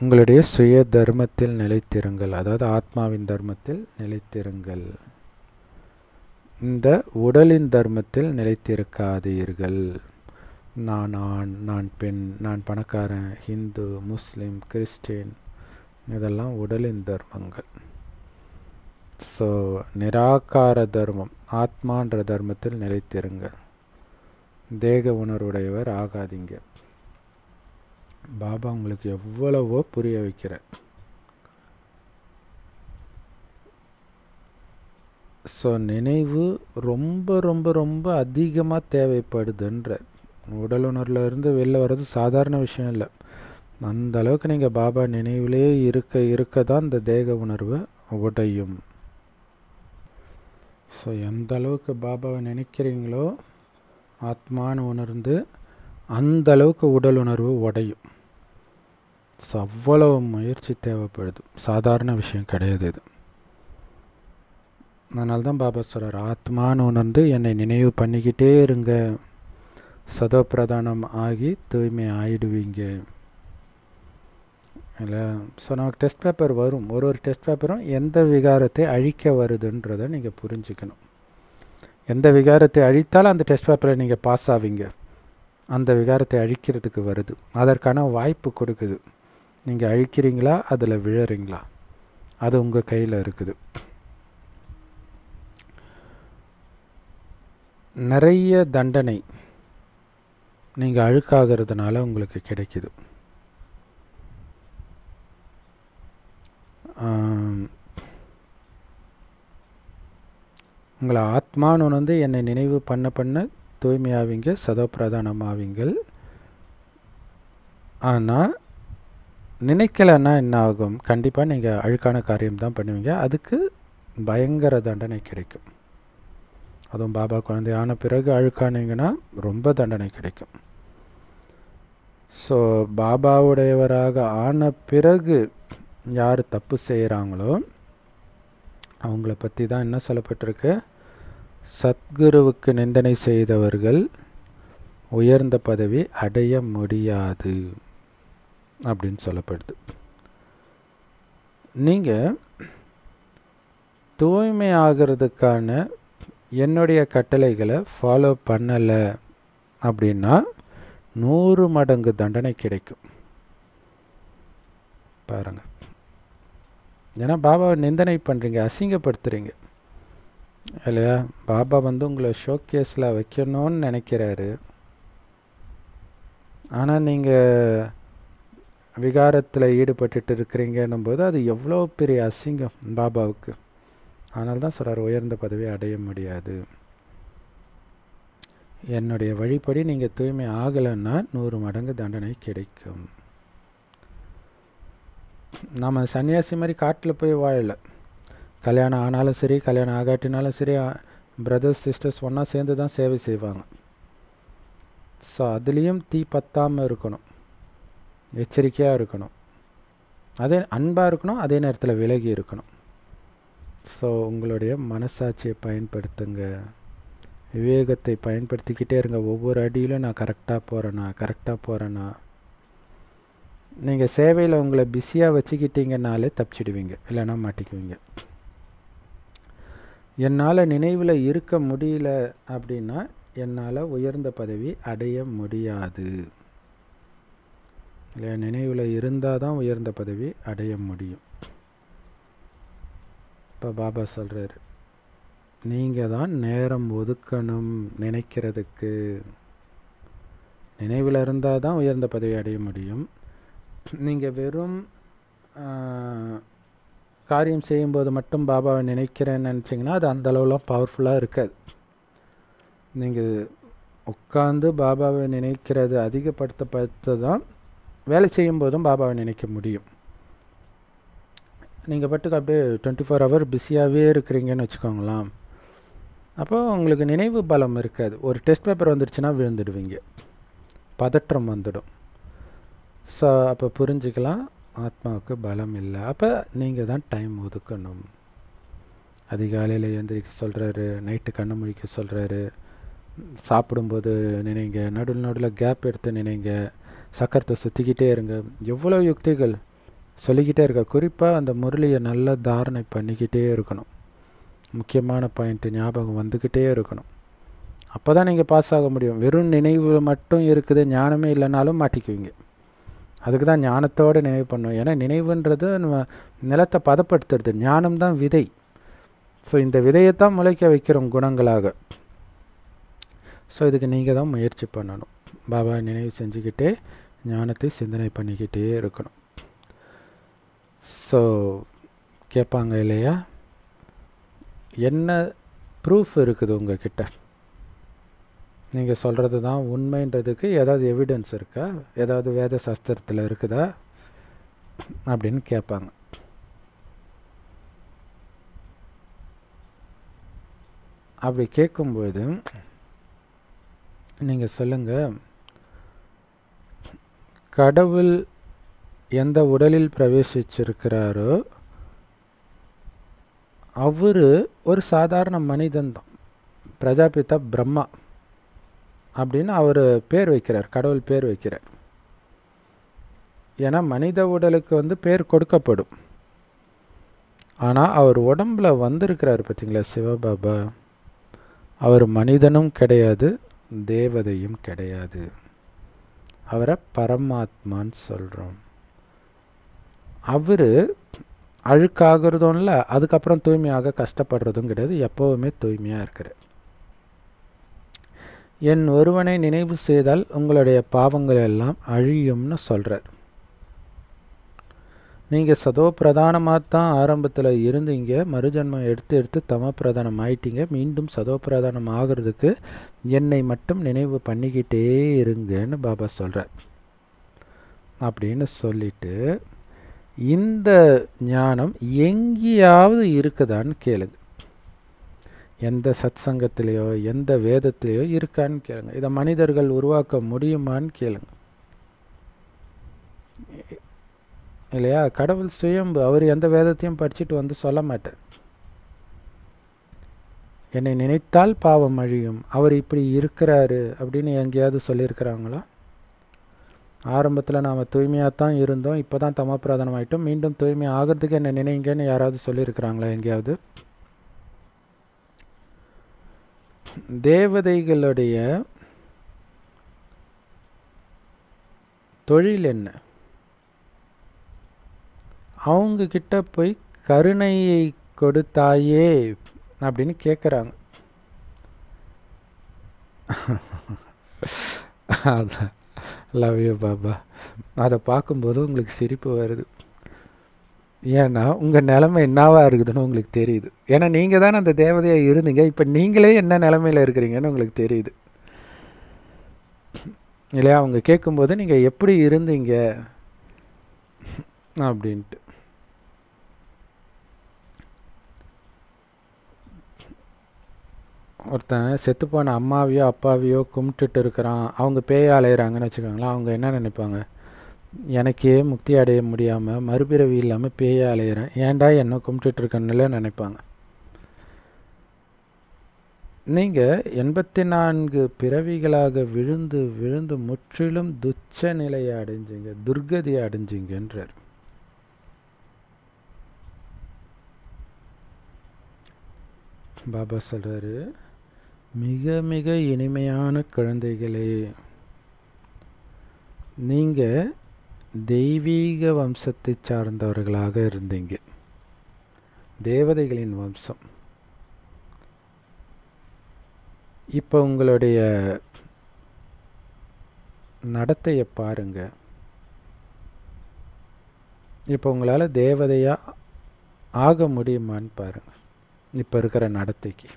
உங்களுடைய சுய தர்மத்தில் நிலைத்திருங்கள். அதாவது ஆத்மாவின் தர்மத்தில் நிலைத்திருங்கள். இந்த உடலின் தர்மத்தில் நிலைத்திருக்காதீர்கள். நான் ஆண் நான் பெண் நான் பணக்காரன் ஹிந்து முஸ்லீம் கிறிஸ்டின் இதெல்லாம் உடலின் தர்மங்கள். ஸோ நிராகார தர்மம் ஆத்மான்ற தர்மத்தில் நிலைத்திருங்கள். தேக உணர்வுடையவர் ஆகாதீங்க. பாபா உங்களுக்கு எவ்வளவோ புரிய வைக்கிறார். ஸோ நினைவு ரொம்ப ரொம்ப ரொம்ப அதிகமாக தேவைப்படுதுன்ற உடல் உணர்வுலேருந்து வெளில வர்றது சாதாரண விஷயம் இல்லை. அந்த அளவுக்கு நீங்கள் பாபா நினைவிலே இருக்க இருக்க தான் இந்த தேக உணர்வு உடையும். ஸோ எந்த அளவுக்கு பாபாவை நினைக்கிறீங்களோ ஆத்மான்னு உணர்ந்து அந்த அளவுக்கு உடல் உணர்வு உடையும். ஸோ முயற்சி தேவைப்படுது. சாதாரண விஷயம் கிடையாது இது. அதனால தான் பாபா சொல்கிறார் ஆத்மான்னு உணர்ந்து என்னை நினைவு பண்ணிக்கிட்டே இருங்க. சதோப்பிரதானம் ஆகி தூய்மை ஆயிடுவீங்க. இல்லை ஸோ நமக்கு டெஸ்ட் பேப்பர் வரும். ஒரு ஒரு டெஸ்ட் பேப்பரும் எந்த விகாரத்தை அழிக்க வருதுன்றதை நீங்கள் புரிஞ்சுக்கணும். எந்த விகாரத்தை அழித்தாலும் அந்த டெஸ்ட் பேப்பரில் நீங்கள் பாஸ் ஆவீங்க. அந்த விகாரத்தை அழிக்கிறதுக்கு வருது. அதற்கான வாய்ப்பு கொடுக்குது. நீங்கள் அழிக்கிறீங்களா? அதில் விழறீங்களா? அது உங்கள் கையில் இருக்குது. நிறைய தண்டனை நீங்கள் அழுக்காகிறதுனால உங்களுக்கு கிடைக்குது. உங்களை ஆத்மான்னு உணர்ந்து என்னை நினைவு பண்ண பண்ண தூய்மையாவீங்க சதப்பிரதானமாவீங்கள். ஆனால் நினைக்கலைன்னா என்ன ஆகும் கண்டிப்பாக நீங்கள் அழுக்கான காரியம் தான் பண்ணுவீங்க. அதுக்கு பயங்கர தண்டனை கிடைக்கும். அதுவும் பாபா குழந்தை ஆன பிறகு அழுக்கானீங்கன்னா ரொம்ப தண்டனை கிடைக்கும். ஸோ பாபாவுடையவராக ஆன பிறகு யார் தப்பு செய்கிறாங்களோ அவங்கள பற்றி தான் என்ன சொல்லப்பட்டிருக்கு. சத்குருவுக்கு நிந்தனை செய்தவர்கள் உயர்ந்த பதவி அடைய முடியாது அப்படின்னு சொல்லப்படுது. நீங்கள் தூய்மை ஆகிறதுக்கான என்னுடைய கட்டளைகளை ஃபாலோ பண்ணலை அப்படின்னா நூறு மடங்கு தண்டனை கிடைக்கும். பாருங்கள் ஏன்னா பாபாவை நிந்தனை பண்ணுறீங்க அசிங்கப்படுத்துகிறீங்க இல்லையா? பாபா வந்து உங்களை ஷோகேஸில் வைக்கணும்னு நினைக்கிறாரு. ஆனால் நீங்கள் விகாரத்தில் ஈடுபட்டுட்டு இருக்கிறீங்கன்னும் போது அது எவ்வளோ பெரிய அசிங்கம் பாபாவுக்கு. அதனால தான் சொல்கிறார் உயர்ந்த பதவியை அடைய முடியாது. என்னுடைய வழிப்படி நீங்கள் தூய்மை ஆகலைன்னா நூறு மடங்கு தண்டனை கிடைக்கும். நம்ம சன்னியாசி மாதிரி காட்டில் போய் வாழலை. கல்யாணம் ஆனாலும் சரி கல்யாணம் ஆகாட்டினாலும் சரி பிரதர்ஸ் சிஸ்டர்ஸ் ஒன்றா சேர்ந்து தான் சேவை செய்வாங்க. ஸோ அதுலேயும் தீ பத்தாமல் இருக்கணும். எச்சரிக்கையாக இருக்கணும். அதே அன்பாக இருக்கணும் அதே நேரத்தில் விலகி இருக்கணும். ஸோ உங்களுடைய மனசாட்சியை பயன்படுத்துங்க. விவேகத்தை பயன்படுத்திக்கிட்டே இருங்க. ஒவ்வொரு அடியிலும் நான் கரெக்டாக போகிறேனா கரெக்டாக போகிறேனா நீங்கள் சேவையில் உங்களை பிஸியாக வச்சுக்கிட்டீங்கனாலே தப்பிச்சிடுவீங்க. இல்லைன்னா மாட்டிக்குவீங்க. என்னால் நினைவில் இருக்க முடியல அப்படின்னா என்னால் உயர்ந்த பதவி அடைய முடியாது. இல்லை நினைவில் இருந்தால் தான் உயர்ந்த பதவி அடைய முடியும். இப்போ பாபா சொல்கிறாரு நீங்கள் தான் நேரம் ஒதுக்கணும் நினைக்கிறதுக்கு. நினைவில் இருந்தால் தான் உயர்ந்த பதவி அடைய முடியும். நீங்கள் வெறும் காரியம் செய்யும்போது மட்டும் பாபாவை நினைக்கிறேன்னு நினச்சிங்கன்னா அது அந்த அளவுலாம் பவர்ஃபுல்லாக இருக்காது. நீங்கள் உட்காந்து பாபாவை நினைக்கிறது அதிகப்படுத்தப்படுத்த தான் வேலை செய்யும்போதும் பாபாவை நினைக்க முடியும். நீங்கள் பாட்டுக்கு அப்படியே டுவெண்ட்டி ஃபோர் ஹவர் பிஸியாகவே இருக்கிறீங்கன்னு வச்சுக்கோங்களேன். அப்போது உங்களுக்கு நினைவு பலம் இருக்காது. ஒரு டெஸ்ட் பேப்பர் வந்துடுச்சுன்னா விழுந்துடுவீங்க. பதற்றம் வந்துடும். ஸோ அப்போ புரிஞ்சுக்கலாம். ஆத்மாவுக்கு பலம் இல்லை. அப்போ நீங்கள் தான் டைம் ஒதுக்கணும். அதிகாலையில் எழுந்திரிக்க சொல்கிறாரு நைட்டு கண்ணு முழிக்க சொல்கிறாரு சாப்பிடும்போது நினைங்க. நடுவில் நடுவில் கேப் எடுத்து நினைங்க. சக்கரத்தை சுற்றிக்கிட்டே இருங்க. எவ்வளோ யுக்திகள்? சொல்லிக்கிட்டே இருக்க. குறிப்பாக அந்த முரளியை நல்லா தாரணை பண்ணிக்கிட்டே இருக்கணும். முக்கியமான பாயிண்ட்டு ஞாபகம் வந்துக்கிட்டே இருக்கணும். அப்போ தான் நீங்கள் பாஸ் ஆக முடியும். வெறும் நினைவு மட்டும் இருக்குது ஞானமே இல்லைனாலும் மாட்டிக்குவீங்க. அதுக்கு தான் ஞானத்தோடு நினைவு பண்ணும் ஏன்னா நினைவுன்றது நம்ம நிலத்தை பதப்படுத்துறது. ஞானம் தான் விதை. ஸோ இந்த விதையைத்தான் முளைக்க வைக்கிறோம் குணங்களாக. ஸோ இதுக்கு நீங்கள் தான் முயற்சி பண்ணணும். பாபா நினைவு செஞ்சுக்கிட்டே ஞானத்தை சிந்தனை பண்ணிக்கிட்டே இருக்கணும். ஸோ கேட்பாங்க இல்லையா? என்ன ப்ரூஃப் இருக்குது உங்ககிட்ட? நீங்கள் சொல்கிறது தான் உண்மைன்றதுக்கு ஏதாவது எவிடன்ஸ் இருக்கா? ஏதாவது வேத சாஸ்திரத்தில் இருக்குதா? அப்படின்னு கேட்பாங்க. அப்படி கேட்கும்போது நீங்கள் சொல்லுங்கள் கடவுள் எந்த உடலில் பிரவேசிச்சிருக்கிறாரோ அவர் ஒரு சாதாரண மனிதன் தான். பிரஜாபிதா பிரம்மா அப்படின்னு அவர் பேர் வைக்கிறார் கடவுள் பேர் வைக்கிறார். ஏன்னா மனித உடலுக்கு வந்து பேர் கொடுக்கப்படும். ஆனால் அவர் உடம்புல வந்திருக்கிறார் பார்த்தீங்களா சிவபாபா? அவர் மனிதனும் கிடையாது தேவதையும் கிடையாது. அவரை பரமாத்மான்னு சொல்கிறோம் அவர் அழுக்காகிறதும் இல்லை அதுக்கப்புறம் தூய்மையாக கஷ்டப்படுறதும் கிடையாது எப்போவுமே தூய்மையாக இருக்கிற என் ஒருவனை நினைவு செய்தால் உங்களுடைய பாவங்கள் எல்லாம் அழியும்னு சொல்கிறார் நீங்கள் சதோ பிரதானமாக தான் ஆரம்பத்தில் இருந்தீங்க மறுஜன்மம் எடுத்து எடுத்து தம பிரதானம் ஆயிட்டீங்க மீண்டும் சதோ பிரதானம் ஆகிறதுக்கு என்னை மட்டும் நினைவு பண்ணிக்கிட்டே இருங்கன்னு பாபா சொல்கிறார் அப்படின்னு சொல்லிட்டு இந்த ஞானம் எங்கேயாவது இருக்குதான்னு கேளுங்க. எந்த சத் சங்கத்திலேயோ எந்த வேதத்திலேயோ இருக்கான்னு கேளுங்க. இதை மனிதர்கள் உருவாக்க முடியுமான்னு கேளுங்க. இல்லையா? கடவுள் சுயம்பு அவர் எந்த வேதத்தையும் படிச்சுட்டு வந்து சொல்ல மாட்டார். என்னை நினைத்தால் பாவம் அழியும். அவர் இப்படி இருக்கிறாரு அப்படின்னு எங்கேயாவது சொல்லியிருக்கிறாங்களா? ஆரம்பத்தில் நாம் தூய்மையாக தான் இருந்தோம். இப்போ தான் தமப்பிரதானம் ஆகிட்டோம் மீண்டும் தூய்மை ஆகிறதுக்கு என்ன நினைங்கன்னு யாராவது சொல்லியிருக்கிறாங்களா எங்கேயாவது? தேவதைகளுடைய தொழில் என்ன? அவங்க கிட்ட போய் கருணையை கொடுத்தாயே அப்படின்னு கேட்குறாங்க அதான். லவ் யூ பாபா அதை பார்க்கும்போது உங்களுக்கு சிரிப்பு வருது. ஏன்னா உங்கள் நிலமை என்னவாக இருக்குதுன்னு உங்களுக்கு தெரியுது. ஏன்னா நீங்கள் தானே அந்த தேவதையாக இருந்தீங்க. இப்போ நீங்களே என்ன நிலமையில் இருக்கிறீங்கன்னு உங்களுக்கு தெரியுது. இல்லையா? அவங்க கேட்கும்போது நீங்கள் எப்படி இருந்தீங்க? அப்படின்ட்டு. ஒருத்தன் செத்துப்போன அம்மாவையோ அப்பாவையோ கும்பிட்டுட்டு இருக்கிறான். அவங்க பேய அலையிறாங்கன்னு வச்சுக்கோங்களேன். அவங்க என்ன நினைப்பாங்க? எனக்கே முக்தி அடைய முடியாமல் மறுபிறவி இல்லாமல் பேய அலையிறேன் ஏன்டா என்ன கும்பிட்டுட்டு இருக்கேன்னுல நினைப்பாங்க. நீங்கள் எண்பத்தி நான்கு பிறவிகளாக விழுந்து விழுந்து முற்றிலும் துச்ச நிலையை அடைஞ்சிங்க. துர்கதியை அடைஞ்சிங்கன்றார். பாபா சொல்கிறாரு மிக மிக இனிமையான குழந்தைகளே நீங்கள் தெய்வீக வம்சத்தை சார்ந்தவர்களாக இருந்தீங்க. தேவதைகளின் வம்சம். இப்போ உங்களுடைய நடத்தையை பாருங்கள் இப்போ உங்களால் தேவதையாக ஆக முடியுமான்னு பாருங்கள் இப்போ இருக்கிற நடத்தைக்கு.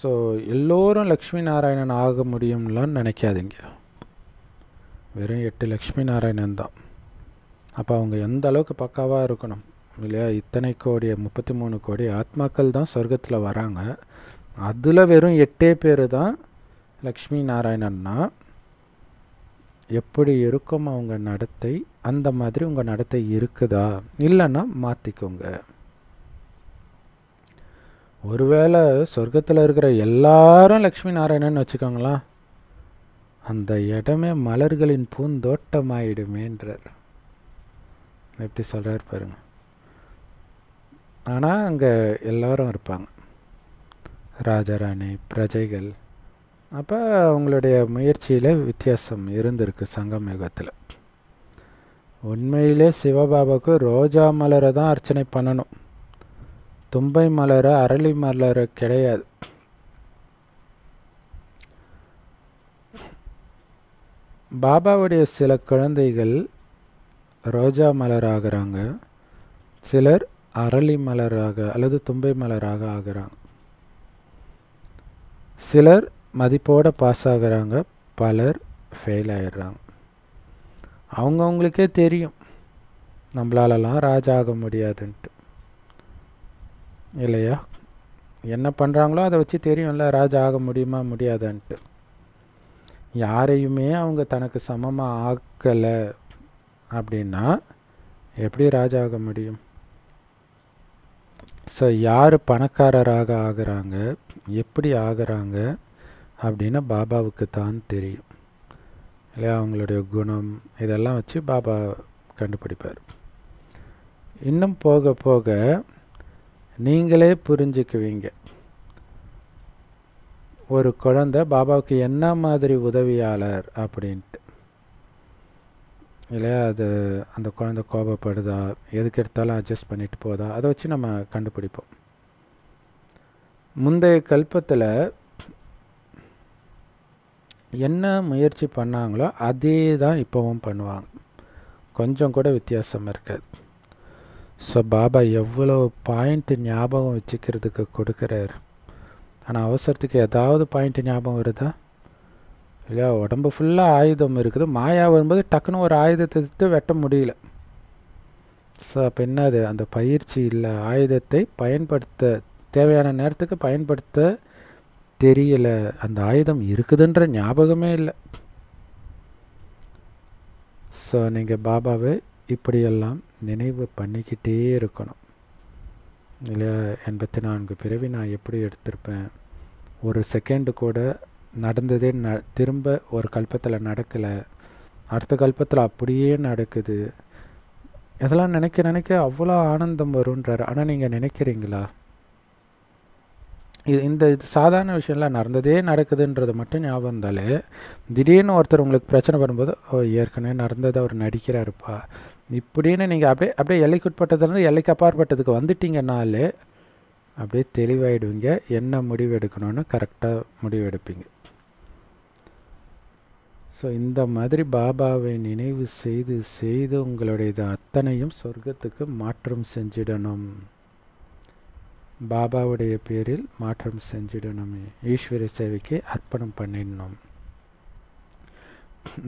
ஸோ எல்லோரும் லக்ஷ்மி நாராயணன் ஆக முடியும்லாம் நினைக்காதீங்க. வெறும் எட்டு லக்ஷ்மி நாராயணன் தான். அப்போ அவங்க எந்த அளவுக்கு பக்காவாக இருக்கணும்? இல்லையா? இத்தனை கோடி முப்பத்தி மூணு கோடி ஆத்மாக்கள் தான் சொர்க்கத்தில் வராங்க. அதில் வெறும் எட்டே பேர் தான் லக்ஷ்மி நாராயணன்னா எப்படி இருக்கும் அவங்க நடத்தை? அந்த மாதிரி உங்கள் நடத்தை இருக்குதா? இல்லைன்னா மாற்றிக்கோங்க ஒருவேளை சொர்க்கத்தில் இருக்கிற எல்லாரும் லக்ஷ்மி நாராயணன் வச்சுக்கோங்களா? அந்த இடமே மலர்களின் பூந்தோட்டமாயிடுமேன்றார். எப்படி சொல்கிறார் பாருங்க. ஆனால் அங்கே எல்லோரும் இருப்பாங்க. ராஜாராணி பிரஜைகள். அப்போ அவங்களுடைய முயற்சியில் வித்தியாசம் இருந்திருக்கு சங்கம் யுகத்தில். உண்மையிலே சிவபாபாவுக்கு ரோஜா மலரை தான் அர்ச்சனை பண்ணணும். தும்பை மலர் அரளி மலர் கிடையாது. பாபாவுடைய சில குழந்தைகள் ரோஜா மலர் ஆகிறாங்க சிலர் அரளி மலராக அல்லது தும்பை மலராக ஆகிறாங்க. சிலர் மதிப்போடு பாஸ் ஆகுறாங்க பலர் ஃபெயில் ஆகிடுறாங்க அவங்கவுங்களுக்கே தெரியும். நம்மளாலலாம் ராஜா ஆக முடியாதுன்ட்டு. இல்லையா? என்ன பண்ணுறாங்களோ அதை வச்சு தெரியும்ல ராஜா ஆக முடியுமா முடியாதான்ட்டு. யாரையுமே அவங்க தனக்கு சமமாக ஆக்கலை அப்படின்னா எப்படி ராஜா ஆக முடியும்? ஸோ யார் பணக்காரராக ஆகிறாங்க எப்படி ஆகிறாங்க அப்படின்னு பாபாவுக்கு தான் தெரியும். இல்லையா? அவங்களுடைய குணம் இதெல்லாம் வச்சு பாபா கண்டுபிடிப்பார். இன்னும் போக போக நீங்களே புரிஞ்சுக்குவீங்க. ஒரு குழந்தை பாபாவுக்கு என்ன மாதிரி உதவியாளர்? அப்படின்ட்டு. இல்லையா அது அந்த குழந்தை கோபப்படுதா? எதுக்கு எடுத்தாலும் அட்ஜஸ்ட் பண்ணிட்டு போதா? அதை வச்சு நம்ம கண்டுபிடிப்போம். முந்தைய கல்பத்தில் என்ன முயற்சி பண்ணாங்களோ அதே தான் இப்போவும் பண்ணுவாங்க. கொஞ்சம் கூட வித்தியாசம் இருக்காது. ஸோ பாபா எவ்வளோ பாயிண்ட்டு ஞாபகம் வச்சுக்கிறதுக்கு கொடுக்குறாரு? ஆனால் அவசரத்துக்கு ஏதாவது பாயிண்ட்டு ஞாபகம் வருதா? இல்லையா உடம்பு ஃபுல்லாக ஆயுதம் இருக்குது. மாயா வரும்போது டக்குன்னு ஒரு ஆயுதத்தை எடுத்து வெட்ட முடியல. ஸோ அப்போ என்னது? அந்த பயிற்சி இல்லை ஆயுதத்தை பயன்படுத்த தேவையான நேரத்துக்கு பயன்படுத்த தெரியல. அந்த ஆயுதம் இருக்குதுன்ற ஞாபகமே இல்லை. ஸோ நீங்கள் பாபாவை இப்படியெல்லாம் நினைவு பண்ணிக்கிட்டே இருக்கணும். இல்லையா? எண்பத்தி நான்கு பிறவி நான் எப்படி எடுத்திருப்பேன்? ஒரு செகண்டு கூட நடந்ததே ந திரும்ப ஒரு கல்பத்தில் நடக்கலை. அடுத்த கல்பத்தில் அப்படியே நடக்குது. இதெல்லாம் நினைக்க நினைக்க அவ்வளோ ஆனந்தம் வருன்றார் ஆனால் நீங்கள் நினைக்கிறீங்களா? இது இந்த இது சாதாரண விஷயம்லாம் நடந்ததே நடக்குதுன்றது மட்டும் ஞாபகம் இருந்தாலே திடீர்னு ஒருத்தர் உங்களுக்கு பிரச்சனை பண்ணும்போது ஓ ஏற்கனவே நடந்ததை அவர் நடிக்கிறாருப்பா. இப்படின்னு நீங்கள் அப்படியே அப்படியே எல்லைக்குட்பட்டதுலேருந்து எல்லைக்கு அப்பாற்பட்டதுக்கு வந்துட்டீங்கன்னாலே அப்படியே தெளிவாயிடுவீங்க. என்ன முடிவு எடுக்கணும்னு கரெக்டாக முடிவு எடுப்பீங்க ஸோ இந்த மாதிரி பாபாவை நினைவு செய்து செய்து உங்களுடைய இது அத்தனையும் சொர்க்கத்துக்கு மாற்றம் செஞ்சிடணும். பாபாவுடைய பேரில் மாற்றம் செஞ்சிடணுமே. ஈஸ்வர சேவைக்கு அர்ப்பணம் பண்ணிடணும்.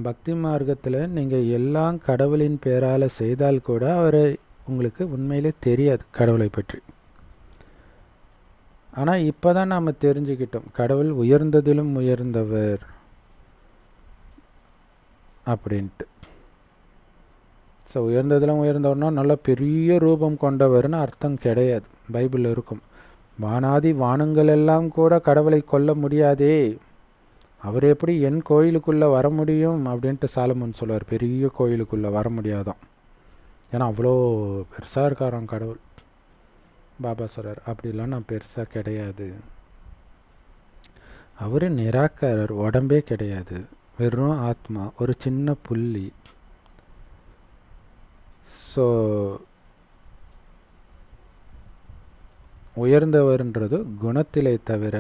பக்தி மார்க்கத்தில் நீங்கள் எல்லாம் கடவுளின் பேரால் செய்தால் கூட அவரை உங்களுக்கு உண்மையிலே தெரியாது கடவுளை பற்றி. ஆனால் இப்போ தான் நாம் தெரிஞ்சுக்கிட்டோம் கடவுள் உயர்ந்ததிலும் உயர்ந்தவர் அப்படின்ட்டு. ஸோ உயர்ந்ததிலும் உயர்ந்தவர்னா நல்ல பெரிய ரூபம் கொண்டவர்னு அர்த்தம் கிடையாது. பைபிளில் இருக்கும். வானாதி வானங்கள் எல்லாம் கூட கடவுளை கொல்ல முடியாதே. அவர் எப்படி என் கோயிலுக்குள்ளே வர முடியும் அப்படின்ட்டு சாலமன் சொல்லுவார். பெரிய கோயிலுக்குள்ளே வர முடியாதான். ஏன்னா அவ்வளோ பெருசாக இருக்காராம் கடவுள். பாபா சொல்கிறார் அப்படிலாம் நான் பெருசாக கிடையாது. அவர் நிராகரர் உடம்பே கிடையாது. வெறும் ஆத்மா ஒரு சின்ன புள்ளி. ஸோ உயர்ந்தவர்ன்றது குணத்திலே தவிர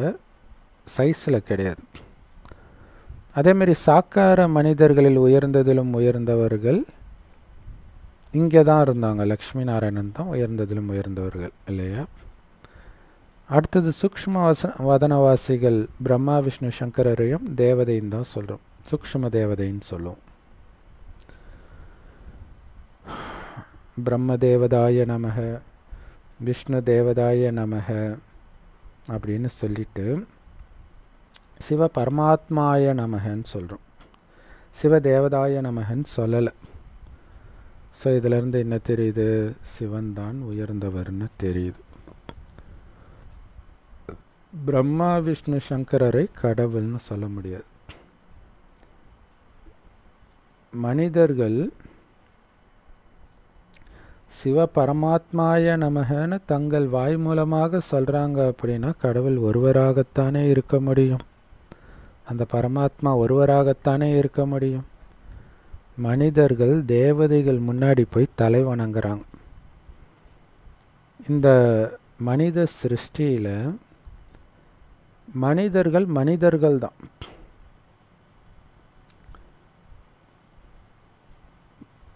சைஸில் கிடையாது. அதேமாரி சாக்கார மனிதர்களில் உயர்ந்ததிலும் உயர்ந்தவர்கள் இங்கே தான் இருந்தாங்க. லக்ஷ்மி நாராயணன் தான் உயர்ந்ததிலும் உயர்ந்தவர்கள் இல்லையா? அடுத்தது சூக்ம வச வதனவாசிகள் பிரம்மா விஷ்ணு சங்கரரையும் தேவதைன்னு தான் சொல்கிறோம் சூக்ம தேவதைன்னு சொல்லுவோம். பிரம்ம தேவதாய நமக. விஷ்ணு தேவதாய நமக அப்படின்னு சொல்லிட்டு சிவ பரமாத்மாய நமகன்னு சொல்கிறோம் சிவ தேவதாய நமகன்னு சொல்லலை. ஸோ இதிலேருந்து என்ன தெரியுது? சிவன் தான் உயர்ந்தவர்னு தெரியுது. பிரம்மா விஷ்ணு சங்கரரை கடவுள்னு சொல்ல முடியாது. மனிதர்கள் சிவ பரமாத்மாய நமகன்னு தங்கள் வாய் மூலமாக சொல்கிறாங்க அப்படின்னா கடவுள் ஒருவராகத்தானே இருக்க முடியும். அந்த பரமாத்மா ஒருவராகத்தானே இருக்க முடியும். மனிதர்கள் தேவதைகள் முன்னாடி போய் தலை வணங்குறாங்க. இந்த மனித சிருஷ்டியில் மனிதர்கள் மனிதர்கள் தான்.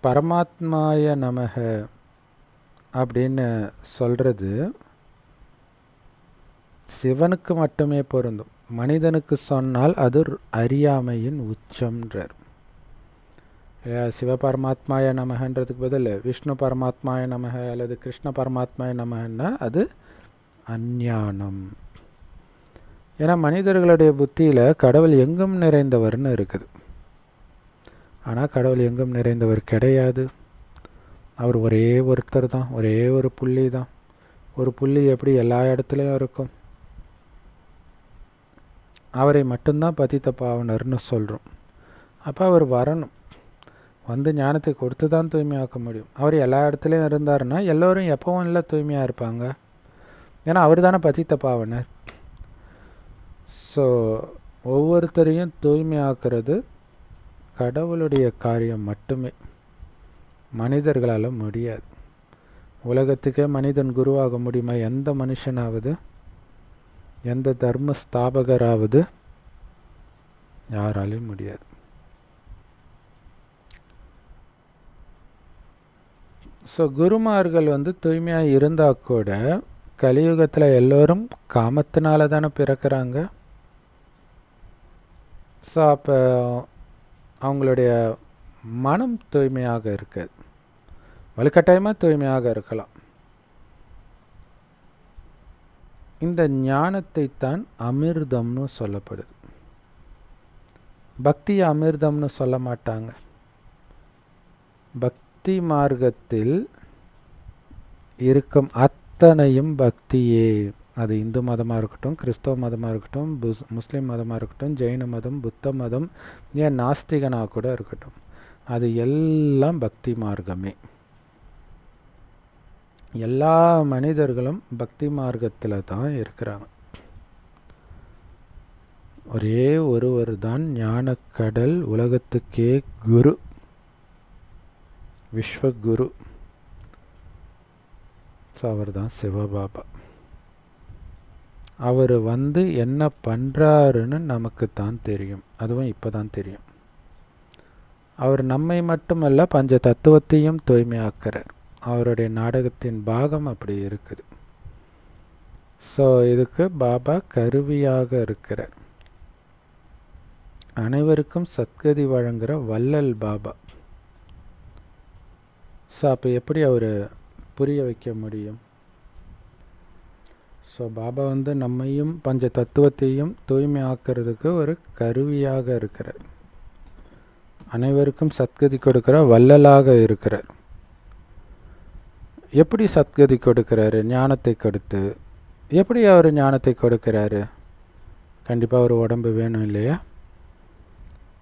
பரமாத்மாய நமக அப்படின்னு சொல்கிறது சிவனுக்கு மட்டுமே பொருந்தும். மனிதனுக்கு சொன்னால் அது அறியாமையின் உச்சம்ன்றார். சிவ பரமாத்மாய நமகன்றதுக்கு பதில் விஷ்ணு பரமாத்மாய நமக அல்லது கிருஷ்ண பரமாத்மாய நமகன்னா அது அஞ்ஞானம். ஏன்னா மனிதர்களுடைய புத்தியில் கடவுள் எங்கும் நிறைந்தவர்னு இருக்குது. ஆனால் கடவுள் எங்கும் நிறைந்தவர் கிடையாது. அவர் ஒரே ஒருத்தர் தான் ஒரே ஒரு புள்ளி தான். ஒரு புள்ளி எப்படி எல்லா இடத்துலையும் இருக்கும்? அவரை மட்டும்தான் பதித்த பாவனர்னு சொல்கிறோம் அப்போ அவர் வரணும். வந்து ஞானத்தை கொடுத்து தான் தூய்மையாக்க முடியும். அவர் எல்லா இடத்துலையும் இருந்தாருன்னா எல்லோரும் எப்பவும் இல்லை தூய்மையாக இருப்பாங்க. ஏன்னா அவர் தானே பதித்த பாவனர் ஸோ ஒவ்வொருத்தரையும் தூய்மையாக்குறது கடவுளுடைய காரியம் மட்டுமே. மனிதர்களால் முடியாது. உலகத்துக்கே மனிதன் குருவாக முடியுமா? எந்த மனுஷனாவது? எந்த தர்ம ஸ்தாபகராவது யாராலையும் முடியாது. ஸோ குருமார்கள் வந்து தூய்மையாக இருந்தால் கூட கலியுகத்தில் எல்லோரும் காமத்தினால தானே பிறக்கிறாங்க. ஸோ அப்போ அவங்களுடைய மனம் தூய்மையாக இருக்குது வலுக்கட்டாயமாக தூய்மையாக இருக்கலாம். இந்த ஞானத்தை தான் அமிர்தம்னு சொல்லப்படுது. பக்தி அமிர்தம்னு சொல்ல மாட்டாங்க. பக்தி மார்க்கத்தில் இருக்கும் அத்தனையும் பக்தியே. அது இந்து மதமாக இருக்கட்டும் கிறிஸ்தவ மதமாக இருக்கட்டும் புஸ் முஸ்லீம் மதமாக இருக்கட்டும் ஜெயின மதம் புத்த மதம் ஏன் நாஸ்திகனாக கூட இருக்கட்டும். அது எல்லாம் பக்தி மார்க்கமே. எல்லா மனிதர்களும் பக்தி மார்க்கத்தில் தான் இருக்கிறாங்க. ஒரே ஒருவர் தான் ஞானக்கடல் உலகத்துக்கே குரு. விஸ்வகுரு. ஸோ அவர் தான் சிவபாபா. அவர் வந்து என்ன பண்ணுறாருன்னு நமக்கு தான் தெரியும். அதுவும் இப்போ தான் தெரியும். அவர் நம்மை மட்டுமல்ல பஞ்ச தத்துவத்தையும் தூய்மையாக்கிறார். அவருடைய நாடகத்தின் பாகம் அப்படி இருக்குது. ஸோ இதுக்கு பாபா கருவியாக இருக்கிறார். அனைவருக்கும் சத்கதி வழங்குகிற வள்ளல் பாபா. ஸோ அப்போ எப்படி அவர் புரிய வைக்க முடியும்? ஸோ பாபா வந்து நம்மையும் பஞ்ச தத்துவத்தையும் தூய்மை ஆக்கிறதுக்கு ஒரு கருவியாக இருக்கிறார். அனைவருக்கும் சத்கதி கொடுக்கிற வள்ளலாக இருக்கிறார். எப்படி சத்கதி கொடுக்கிறாரு? ஞானத்தை கொடுத்து. எப்படி அவர் ஞானத்தை கொடுக்கிறாரு? கண்டிப்பாக ஒரு உடம்பு வேணும் இல்லையா?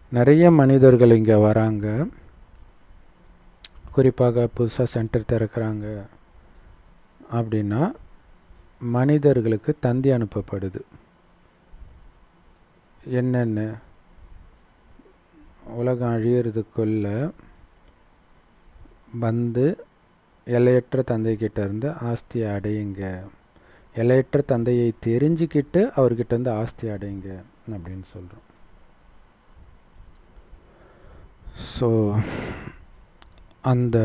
நிறைய மனிதர்கள் இங்கே வராங்க. குறிப்பாக புதுசாக சென்டர் திறக்கிறாங்க. அப்படின்னா மனிதர்களுக்கு தந்தி அனுப்பப்படுது. என்னென்ன? உலகம் அழியறதுக்குள்ள வந்து எல்லையற்ற தந்தைக்கிட்ட இருந்து ஆஸ்தியை அடையுங்க. எல்லையற்ற தந்தையை தெரிஞ்சுக்கிட்டு அவர்கிட்ட இருந்து ஆஸ்தி அடையுங்க அப்படின்னு சொல்கிறோம் ஸோ அந்த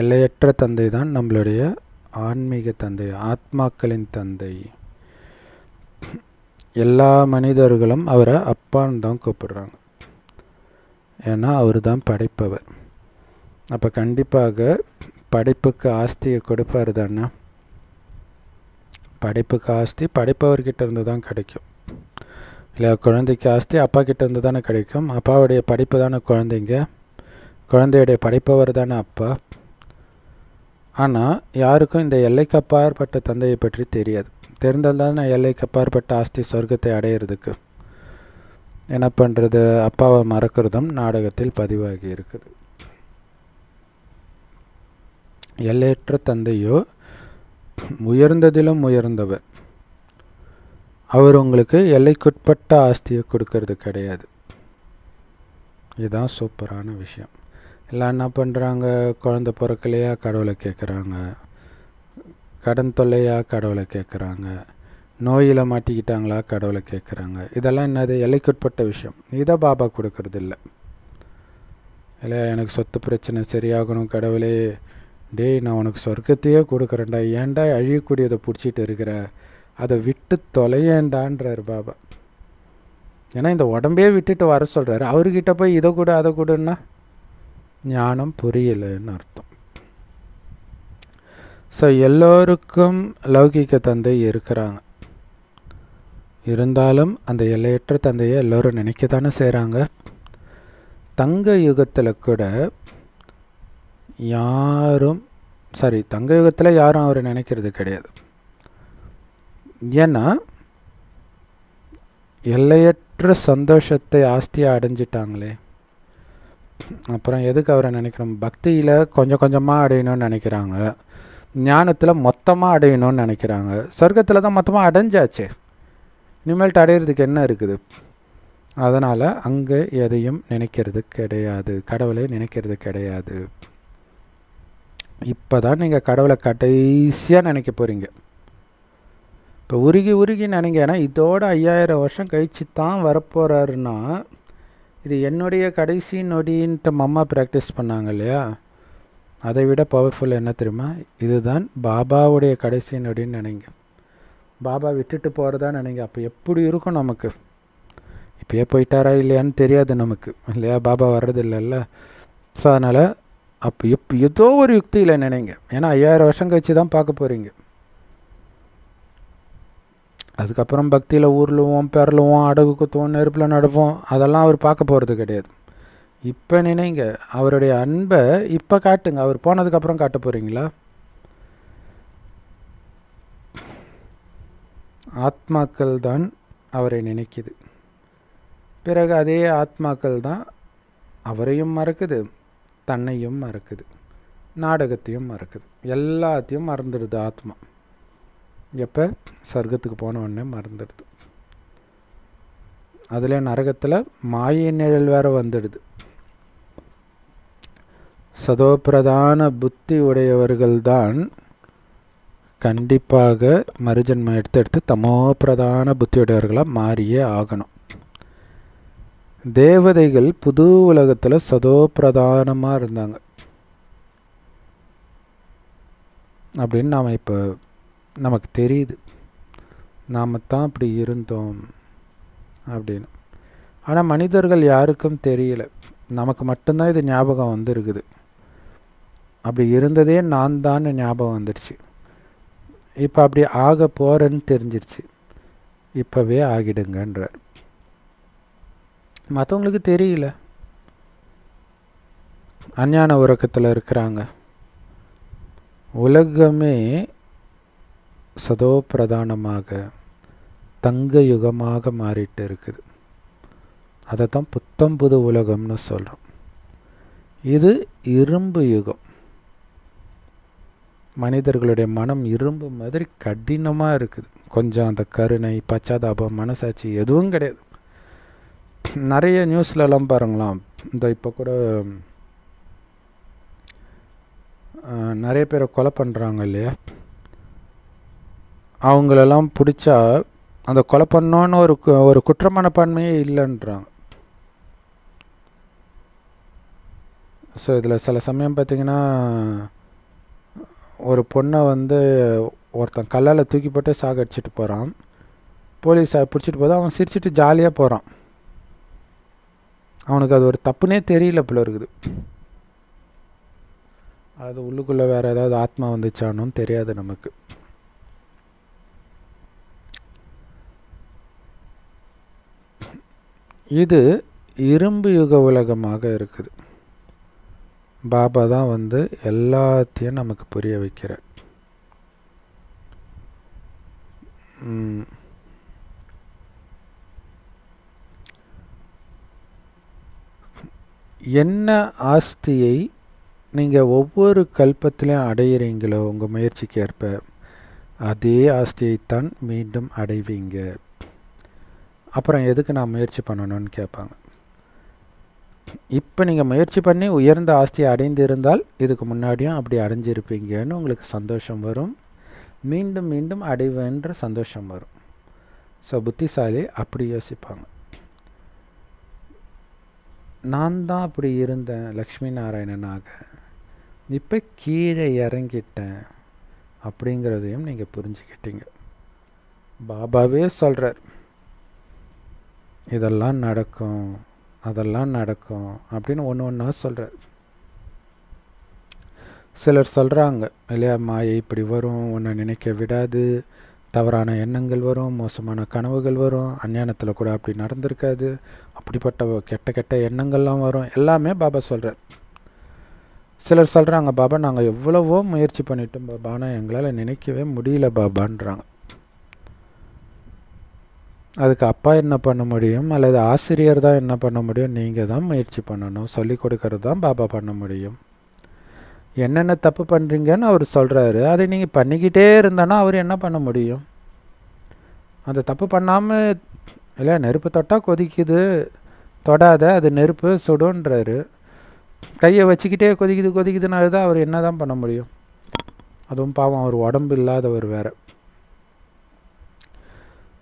எல்லையற்ற தந்தை தான் நம்மளுடைய ஆன்மீக தந்தை ஆத்மாக்களின் தந்தை. எல்லா மனிதர்களும் அவரை அப்பான்னு தான் கூப்பிடுறாங்க. ஏன்னா அவர் தான் படைப்பவர். அப்போ கண்டிப்பாக படைப்புக்கு ஆஸ்தியை கொடுப்பார் தானே? படைப்புக்கு ஆஸ்தி படைப்பவர்கிட்ட இருந்து தான் கிடைக்கும். இல்லை குழந்தைக்கு ஆஸ்தி அப்பா கிட்ட இருந்து தானே கிடைக்கும். அப்பாவுடைய படிப்பு தானே குழந்தைங்க. குழந்தையுடைய படைப்பவர் தானே அப்பா. ஆனால் யாருக்கும் இந்த எல்லைக்கு அப்பாற்பட்ட தந்தையை பற்றி தெரியாது. தெரிந்தால் தானே எல்லைக்கு அப்பாற்பட்ட ஆஸ்தி சொர்க்கத்தை அடையிறதுக்கு. என்ன பண்ணுறது அப்பாவை மறக்கிறதும் நாடகத்தில் பதிவாகி இருக்குது. எல்லையற்ற தந்தையோ உயர்ந்ததிலும் உயர்ந்தவர். அவர் உங்களுக்கு எல்லைக்குட்பட்ட ஆஸ்தியை கொடுக்கறது கிடையாது. இதுதான் சூப்பரான விஷயம். எல்லாம் என்ன பண்ணுறாங்க குழந்த பிறக்கலையா? கடவுளை கேட்குறாங்க. கடன் தொல்லையா? கடவுளை கேட்குறாங்க. நோயில் மாட்டிக்கிட்டாங்களா? கடவுளை கேட்குறாங்க. இதெல்லாம் என்னது? எல்லைக்குட்பட்ட விஷயம். இதை பாபா கொடுக்கறது இல்லை இல்லை எனக்கு சொத்து பிரச்சனை சரியாகணும் கடவுளே. டேய் நான் உனக்கு சொர்க்கத்தையே கொடுக்குறேன்டா. ஏன்டா அழியக்கூடியதை பிடிச்சிட்டு இருக்கிற? அதை விட்டு தொலையேண்டான்றார் பாபா. ஏன்னா இந்த உடம்பே விட்டுட்டு வர சொல்கிறாரு அவர்கிட்ட போய் இதை கூட அதை கூடன்னா ஞானம் புரியலைன்னு அர்த்தம். ஸோ எல்லோருக்கும் லௌகிக்க தந்தை இருக்கிறாங்க. இருந்தாலும் அந்த எல்லையற்ற தந்தையை எல்லோரும் நினைக்க தானே செய்கிறாங்க தங்க யுகத்தில் கூட யாரும் சாரி தங்க யுகத்தில் யாரும் அவரை நினைக்கிறது கிடையாது. ஏன்னா எல்லையற்ற சந்தோஷத்தை ஆஸ்தியாக அடைஞ்சிட்டாங்களே. அப்புறம் எதுக்கு அவரை நினைக்கிறோம்? பக்தியில் கொஞ்சம் கொஞ்சமாக அடையணும்னு நினைக்கிறாங்க. ஞானத்தில் மொத்தமாக அடையணும்னு நினைக்கிறாங்க. சொர்க்கத்தில் தான் மொத்தமாக அடைஞ்சாச்சே. இனிமேல்ட்டு அடையிறதுக்கு என்ன இருக்குது? அதனால் அங்கே எதையும் நினைக்கிறது கிடையாது. கடவுளை நினைக்கிறது கிடையாது. இப்போ தான் நீங்கள் கடவுளை கடைசியாக நினைக்க போகிறீங்க இப்போ உருகி உருகி நினைங்கன்னா இதோட ஐயாயிரம் வருஷம் கழித்து தான் வரப்போகிறாருன்னா இது என்னுடைய கடைசி நொடின்ட்டு மம்மா ப்ராக்டிஸ் பண்ணாங்க இல்லையா? அதை விட பவர்ஃபுல் என்ன தெரியுமா? இதுதான் பாபாவுடைய கடைசி நொடின்னு நினைங்க. பாபா விட்டுட்டு போகிறதா நினைங்க. அப்போ எப்படி இருக்கும் நமக்கு? இப்போயே போயிட்டாரா இல்லையான்னு தெரியாது நமக்கு. இல்லையா? பாபா வர்றது இல்லைல்ல ஸோ அதனால் அப்போ எப் ஏதோ ஒரு யுக்தியில் நினைங்க. ஏன்னா ஐயாயிரம் வருஷம் கழிச்சு தான் பார்க்க போகிறீங்க அதுக்கப்புறம் பக்தியில் ஊர்லுவோம் பெறலுவோம் அடகு குத்துவோம் நெருப்பில் நடப்போம் அதெல்லாம் அவர் பார்க்க போகிறது கிடையாது. இப்போ நினைங்க அவருடைய அன்பை இப்போ காட்டுங்க. அவர் போனதுக்கப்புறம் காட்ட போகிறீங்களா ஆத்மாக்கள் தான் அவரை நினைக்குது. பிறகு அதே ஆத்மாக்கள் தான் அவரையும் மறக்குது. தன்னையும் மறக்குது. நாடகத்தையும் மறக்குது. எல்லாத்தையும் மறந்துடுது ஆத்மா. எப்போ? சர்க்கத்துக்கு போன உடனே மறந்துடுது. அதில் நரகத்தில் மாயை நிழல் வேற வந்துடுது. சதோபிரதான புத்தி உடையவர்கள்தான் கண்டிப்பாக மறுஜன்மம் எடுத்து எடுத்து தமோ பிரதான புத்தியுடையவர்களாக மாறியே ஆகணும். தேவதைகள் புது உலகத்தில் சதோப்பிரதானமாக இருந்தாங்க. அப்படின்னு நாம் இப்போ நமக்கு தெரியுது. நாம் தான் அப்படி இருந்தோம் அப்படின்னு. ஆனால் மனிதர்கள் யாருக்கும் தெரியல. நமக்கு மட்டும்தான் இது ஞாபகம் வந்துருக்குது. அப்படி இருந்ததே நான் தான் ஞாபகம் வந்துடுச்சு இப்போ அப்படி ஆக போகிறேன்னு தெரிஞ்சிருச்சு. இப்போவே ஆகிடுங்கன்றார். மற்றவங்களுக்கு தெரியல. அஞ்ஞான உறக்கத்தில் இருக்கிறாங்க. உலகமே சதோ பிரதானமாக தங்க யுகமாக மாறிட்டு இருக்குது. அதை தான் புத்தம் புது உலகம்னு சொல்கிறோம் இது இரும்பு யுகம். மனிதர்களுடைய மனம் இரும்பு மாதிரி கடினமாக இருக்குது. கொஞ்சம் அந்த கருணை பச்சாதாபம் மனசாட்சி எதுவும் கிடையாது. நிறைய நியூஸ்லலாம் பாருங்களாம் இந்த இப்போ கூட நிறைய பேரை கொலை பண்ணுறாங்க இல்லையா? அவங்களெல்லாம் பிடிச்சா அந்த கொலை பண்ணோன்னு ஒரு கு- ஒரு குற்றமனப்பான்மையே இல்லைன்றாங்க. ஸோ இதில் சில சமயம் பார்த்தீங்கன்னா ஒரு பொண்ணை வந்து ஒருத்தன் கல்லால் தூக்கி போட்டு சாகடிச்சிட்டு போகிறான் போலீஸ் பிடிச்சிட்டு போதும் அவன் சிரிச்சிட்டு ஜாலியாக போகிறான் அவனுக்கு அது ஒரு தப்புனே தெரியல போல இருக்குது. அது உள்ளுக்குள்ளே வேறு ஏதாவது ஆத்மா வந்துச்சானும் தெரியாது நமக்கு. இது இரும்பு யுக உலகமாக இருக்குது. பாபா தான் வந்து எல்லாத்தையும் நமக்கு புரிய வைக்கிறார். என்ன ஆஸ்தியை நீங்கள் ஒவ்வொரு கல்பத்திலையும் அடையிறீங்களோ உங்கள் முயற்சிக்கு ஏற்ப அதே ஆஸ்தியைத்தான் மீண்டும் அடைவீங்க. அப்புறம் எதுக்கு நான் முயற்சி பண்ணணும்னு கேட்பாங்க. இப்போ நீங்கள் முயற்சி பண்ணி உயர்ந்த ஆஸ்தியை அடைந்திருந்தால் இதுக்கு முன்னாடியும் அப்படி அடைஞ்சிருப்பீங்கன்னு உங்களுக்கு சந்தோஷம் வரும். மீண்டும் மீண்டும் அடைவேன்ற சந்தோஷம் வரும். ஸோ புத்திசாலி அப்படி யோசிப்பாங்க. நான் தான் அப்படி இருந்தேன் லக்ஷ்மி நாராயணனாக. இப்போ கீழே இறங்கிட்டேன் அப்படிங்கிறதையும் நீங்கள் புரிஞ்சுக்கிட்டீங்க. பாபாவே சொல்கிறார் இதெல்லாம் நடக்கும் அதெல்லாம் நடக்கும் அப்படின்னு ஒன்று ஒன்றா சொல்கிறார் சிலர் சொல்கிறாங்க இல்லையா மாயை இப்படி வரும் உன்னை நினைக்க விடாது தவறான எண்ணங்கள் வரும் மோசமான கனவுகள் வரும் அஞ்ஞானத்தில் கூட அப்படி நடந்திருக்காது. அப்படிப்பட்ட கெட்ட கெட்ட எண்ணங்கள்லாம் வரும். எல்லாமே பாபா சொல்கிறார் சிலர் சொல்கிறாங்க பாபா நாங்கள் எவ்வளவோ முயற்சி பண்ணிட்டோம் பாபா ஆனால் எங்களால் நினைக்கவே முடியல பாபான்றாங்க. அதுக்கு அப்பா என்ன பண்ண முடியும்? அல்லது ஆசிரியர் தான் என்ன பண்ண முடியும்? நீங்கள் தான் முயற்சி பண்ணணும். சொல்லிக் கொடுக்கறது தான் பாபா பண்ண முடியும். என்னென்ன தப்பு பண்ணுறீங்கன்னு அவர் சொல்கிறாரு அதை நீங்கள் பண்ணிக்கிட்டே இருந்தனா அவர் என்ன பண்ண முடியும்? அந்த தப்பு பண்ணாமல் இல்லை நெருப்பு தொட்டால் கொதிக்குது. தொடாத அது நெருப்பு சுடுன்றாரு. கையை வச்சுக்கிட்டே கொதிக்குது கொதிக்குதுனால தான் அவர் என்ன தான் பண்ண முடியும்? அதுவும் பாவம் அவர் உடம்பு இல்லாதவர் வேறு.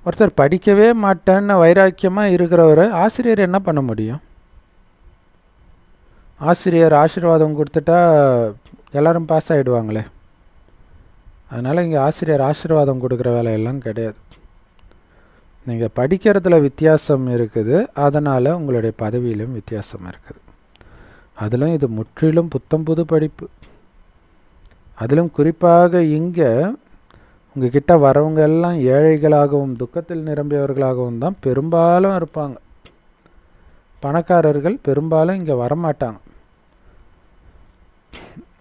ஒருத்தர் படிக்கவே மாட்டேன்னு வைராக்கியமாக இருக்கிறவர் ஆசிரியர் என்ன பண்ண முடியும்? ஆசிரியர் ஆசீர்வாதம் கொடுத்துட்டா எல்லோரும் பாஸ் ஆகிடுவாங்களே அதனால் இங்கே ஆசிரியர் ஆசீர்வாதம் கொடுக்குற வேலையெல்லாம் கிடையாது. நீங்கள் படிக்கிறதுல வித்தியாசம் இருக்குது. அதனால் உங்களுடைய பதவியிலும் வித்தியாசம் இருக்குது. அதிலும் இது முற்றிலும் புத்தம் புது படிப்பு. அதிலும் குறிப்பாக இங்கே உங்ககிட்ட வரவங்க எல்லாம் ஏழைகளாகவும் துக்கத்தில் நிரம்பியவர்களாகவும் தான் பெரும்பாலும் இருப்பாங்க. பணக்காரர்கள் பெரும்பாலும் இங்கே வரமாட்டாங்க.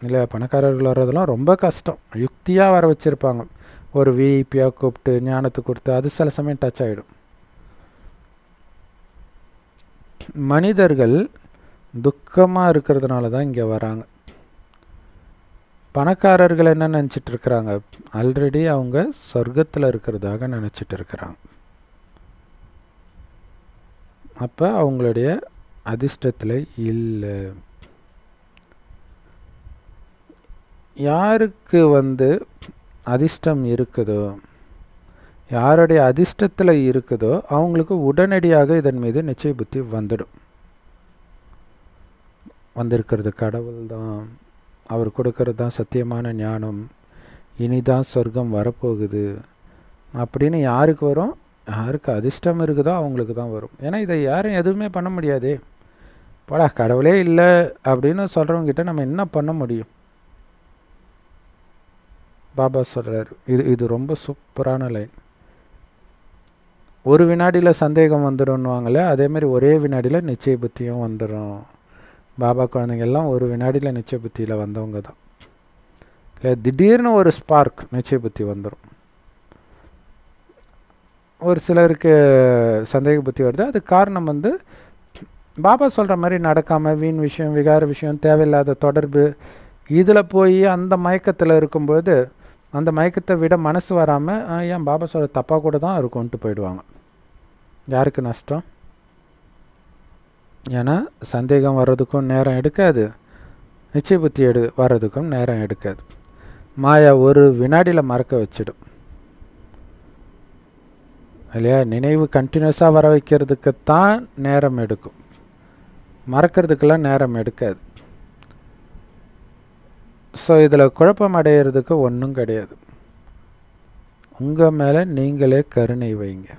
இல்லை பணக்காரர்கள் வர்றதெல்லாம் ரொம்ப கஷ்டம். யுக்தியாக வர வச்சுருப்பாங்க. ஒரு விஐபியாக கூப்பிட்டு ஞானத்தை கொடுத்து அது சில சமயம் டச் ஆகிடும் மனிதர்கள் துக்கமாக இருக்கிறதுனால தான் இங்கே வராங்க. பணக்காரர்கள் என்ன நினச்சிட்டு இருக்கிறாங்க? ஆல்ரெடி அவங்க சொர்க்கத்தில் இருக்கிறதாக நினச்சிட்டு இருக்கிறாங்க. அப்போ அவங்களுடைய அதிர்ஷ்டத்தில் இல்லை. யாருக்கு வந்து அதிர்ஷ்டம் இருக்குதோ யாருடைய அதிர்ஷ்டத்தில் இருக்குதோ அவங்களுக்கு உடனடியாக இதன் மீது நிச்சய புத்தி வந்துடும். வந்திருக்கிறது கடவுள் தான் அவர் கொடுக்கறது தான் சத்தியமான ஞானம். இனிதான் சொர்க்கம் வரப்போகுது. அப்படின்னு யாருக்கு வரும்? யாருக்கு அதிர்ஷ்டம் இருக்குதோ அவங்களுக்கு தான் வரும். ஏன்னா இதை யாரும் எதுவுமே பண்ண முடியாதே. போடா கடவுளே இல்லை அப்படின்னு சொல்கிறவங்ககிட்ட நம்ம என்ன பண்ண முடியும்? பாபா சொல்கிறார் இது இது ரொம்ப சூப்பரான லைன். ஒரு வினாடியில் சந்தேகம் வந்துடும்னுவாங்களே அதேமாதிரி ஒரே வினாடியில் நிச்சய புத்தியும் வந்துடும் பாபா குழந்தைங்க எல்லாம் ஒரு வினாடியில் நிச்சய புத்தியில் வந்தவங்க தான். இல்லை திடீர்னு ஒரு ஸ்பார்க் நிச்சய புத்தி வந்துடும் ஒரு சிலருக்கு சந்தேக புத்தி வருது. அது காரணம் வந்து பாபா சொல்கிற மாதிரி நடக்காமல் வீண் விஷயம் விகார விஷயம் தேவையில்லாத தொடர்பு இதில் போய் அந்த மயக்கத்தில் இருக்கும்பொழுது அந்த மயக்கத்தை விட மனசு வராமல் ஏன் பாபா சொல்கிற தப்பாக கூட தான் இருக்கும்ன்ட்டு போயிடுவாங்க. யாருக்கு நஷ்டம்? ஏன்னா சந்தேகம் வர்றதுக்கும் நேரம் எடுக்காது. நிச்சய புத்தி எடு வர்றதுக்கும் நேரம் எடுக்காது. மாயா ஒரு வினாடியில் மறக்க வச்சிடும். இல்லையா? நினைவு கண்டினியூஸாக வர வைக்கிறதுக்கு தான் நேரம் எடுக்கும். மறக்கிறதுக்கெல்லாம் நேரம் எடுக்காது. ஸோ இதில் குழப்பம் அடையிறதுக்கு ஒன்றும் கிடையாது. உங்கள் மேலே நீங்களே கருணை வைங்க.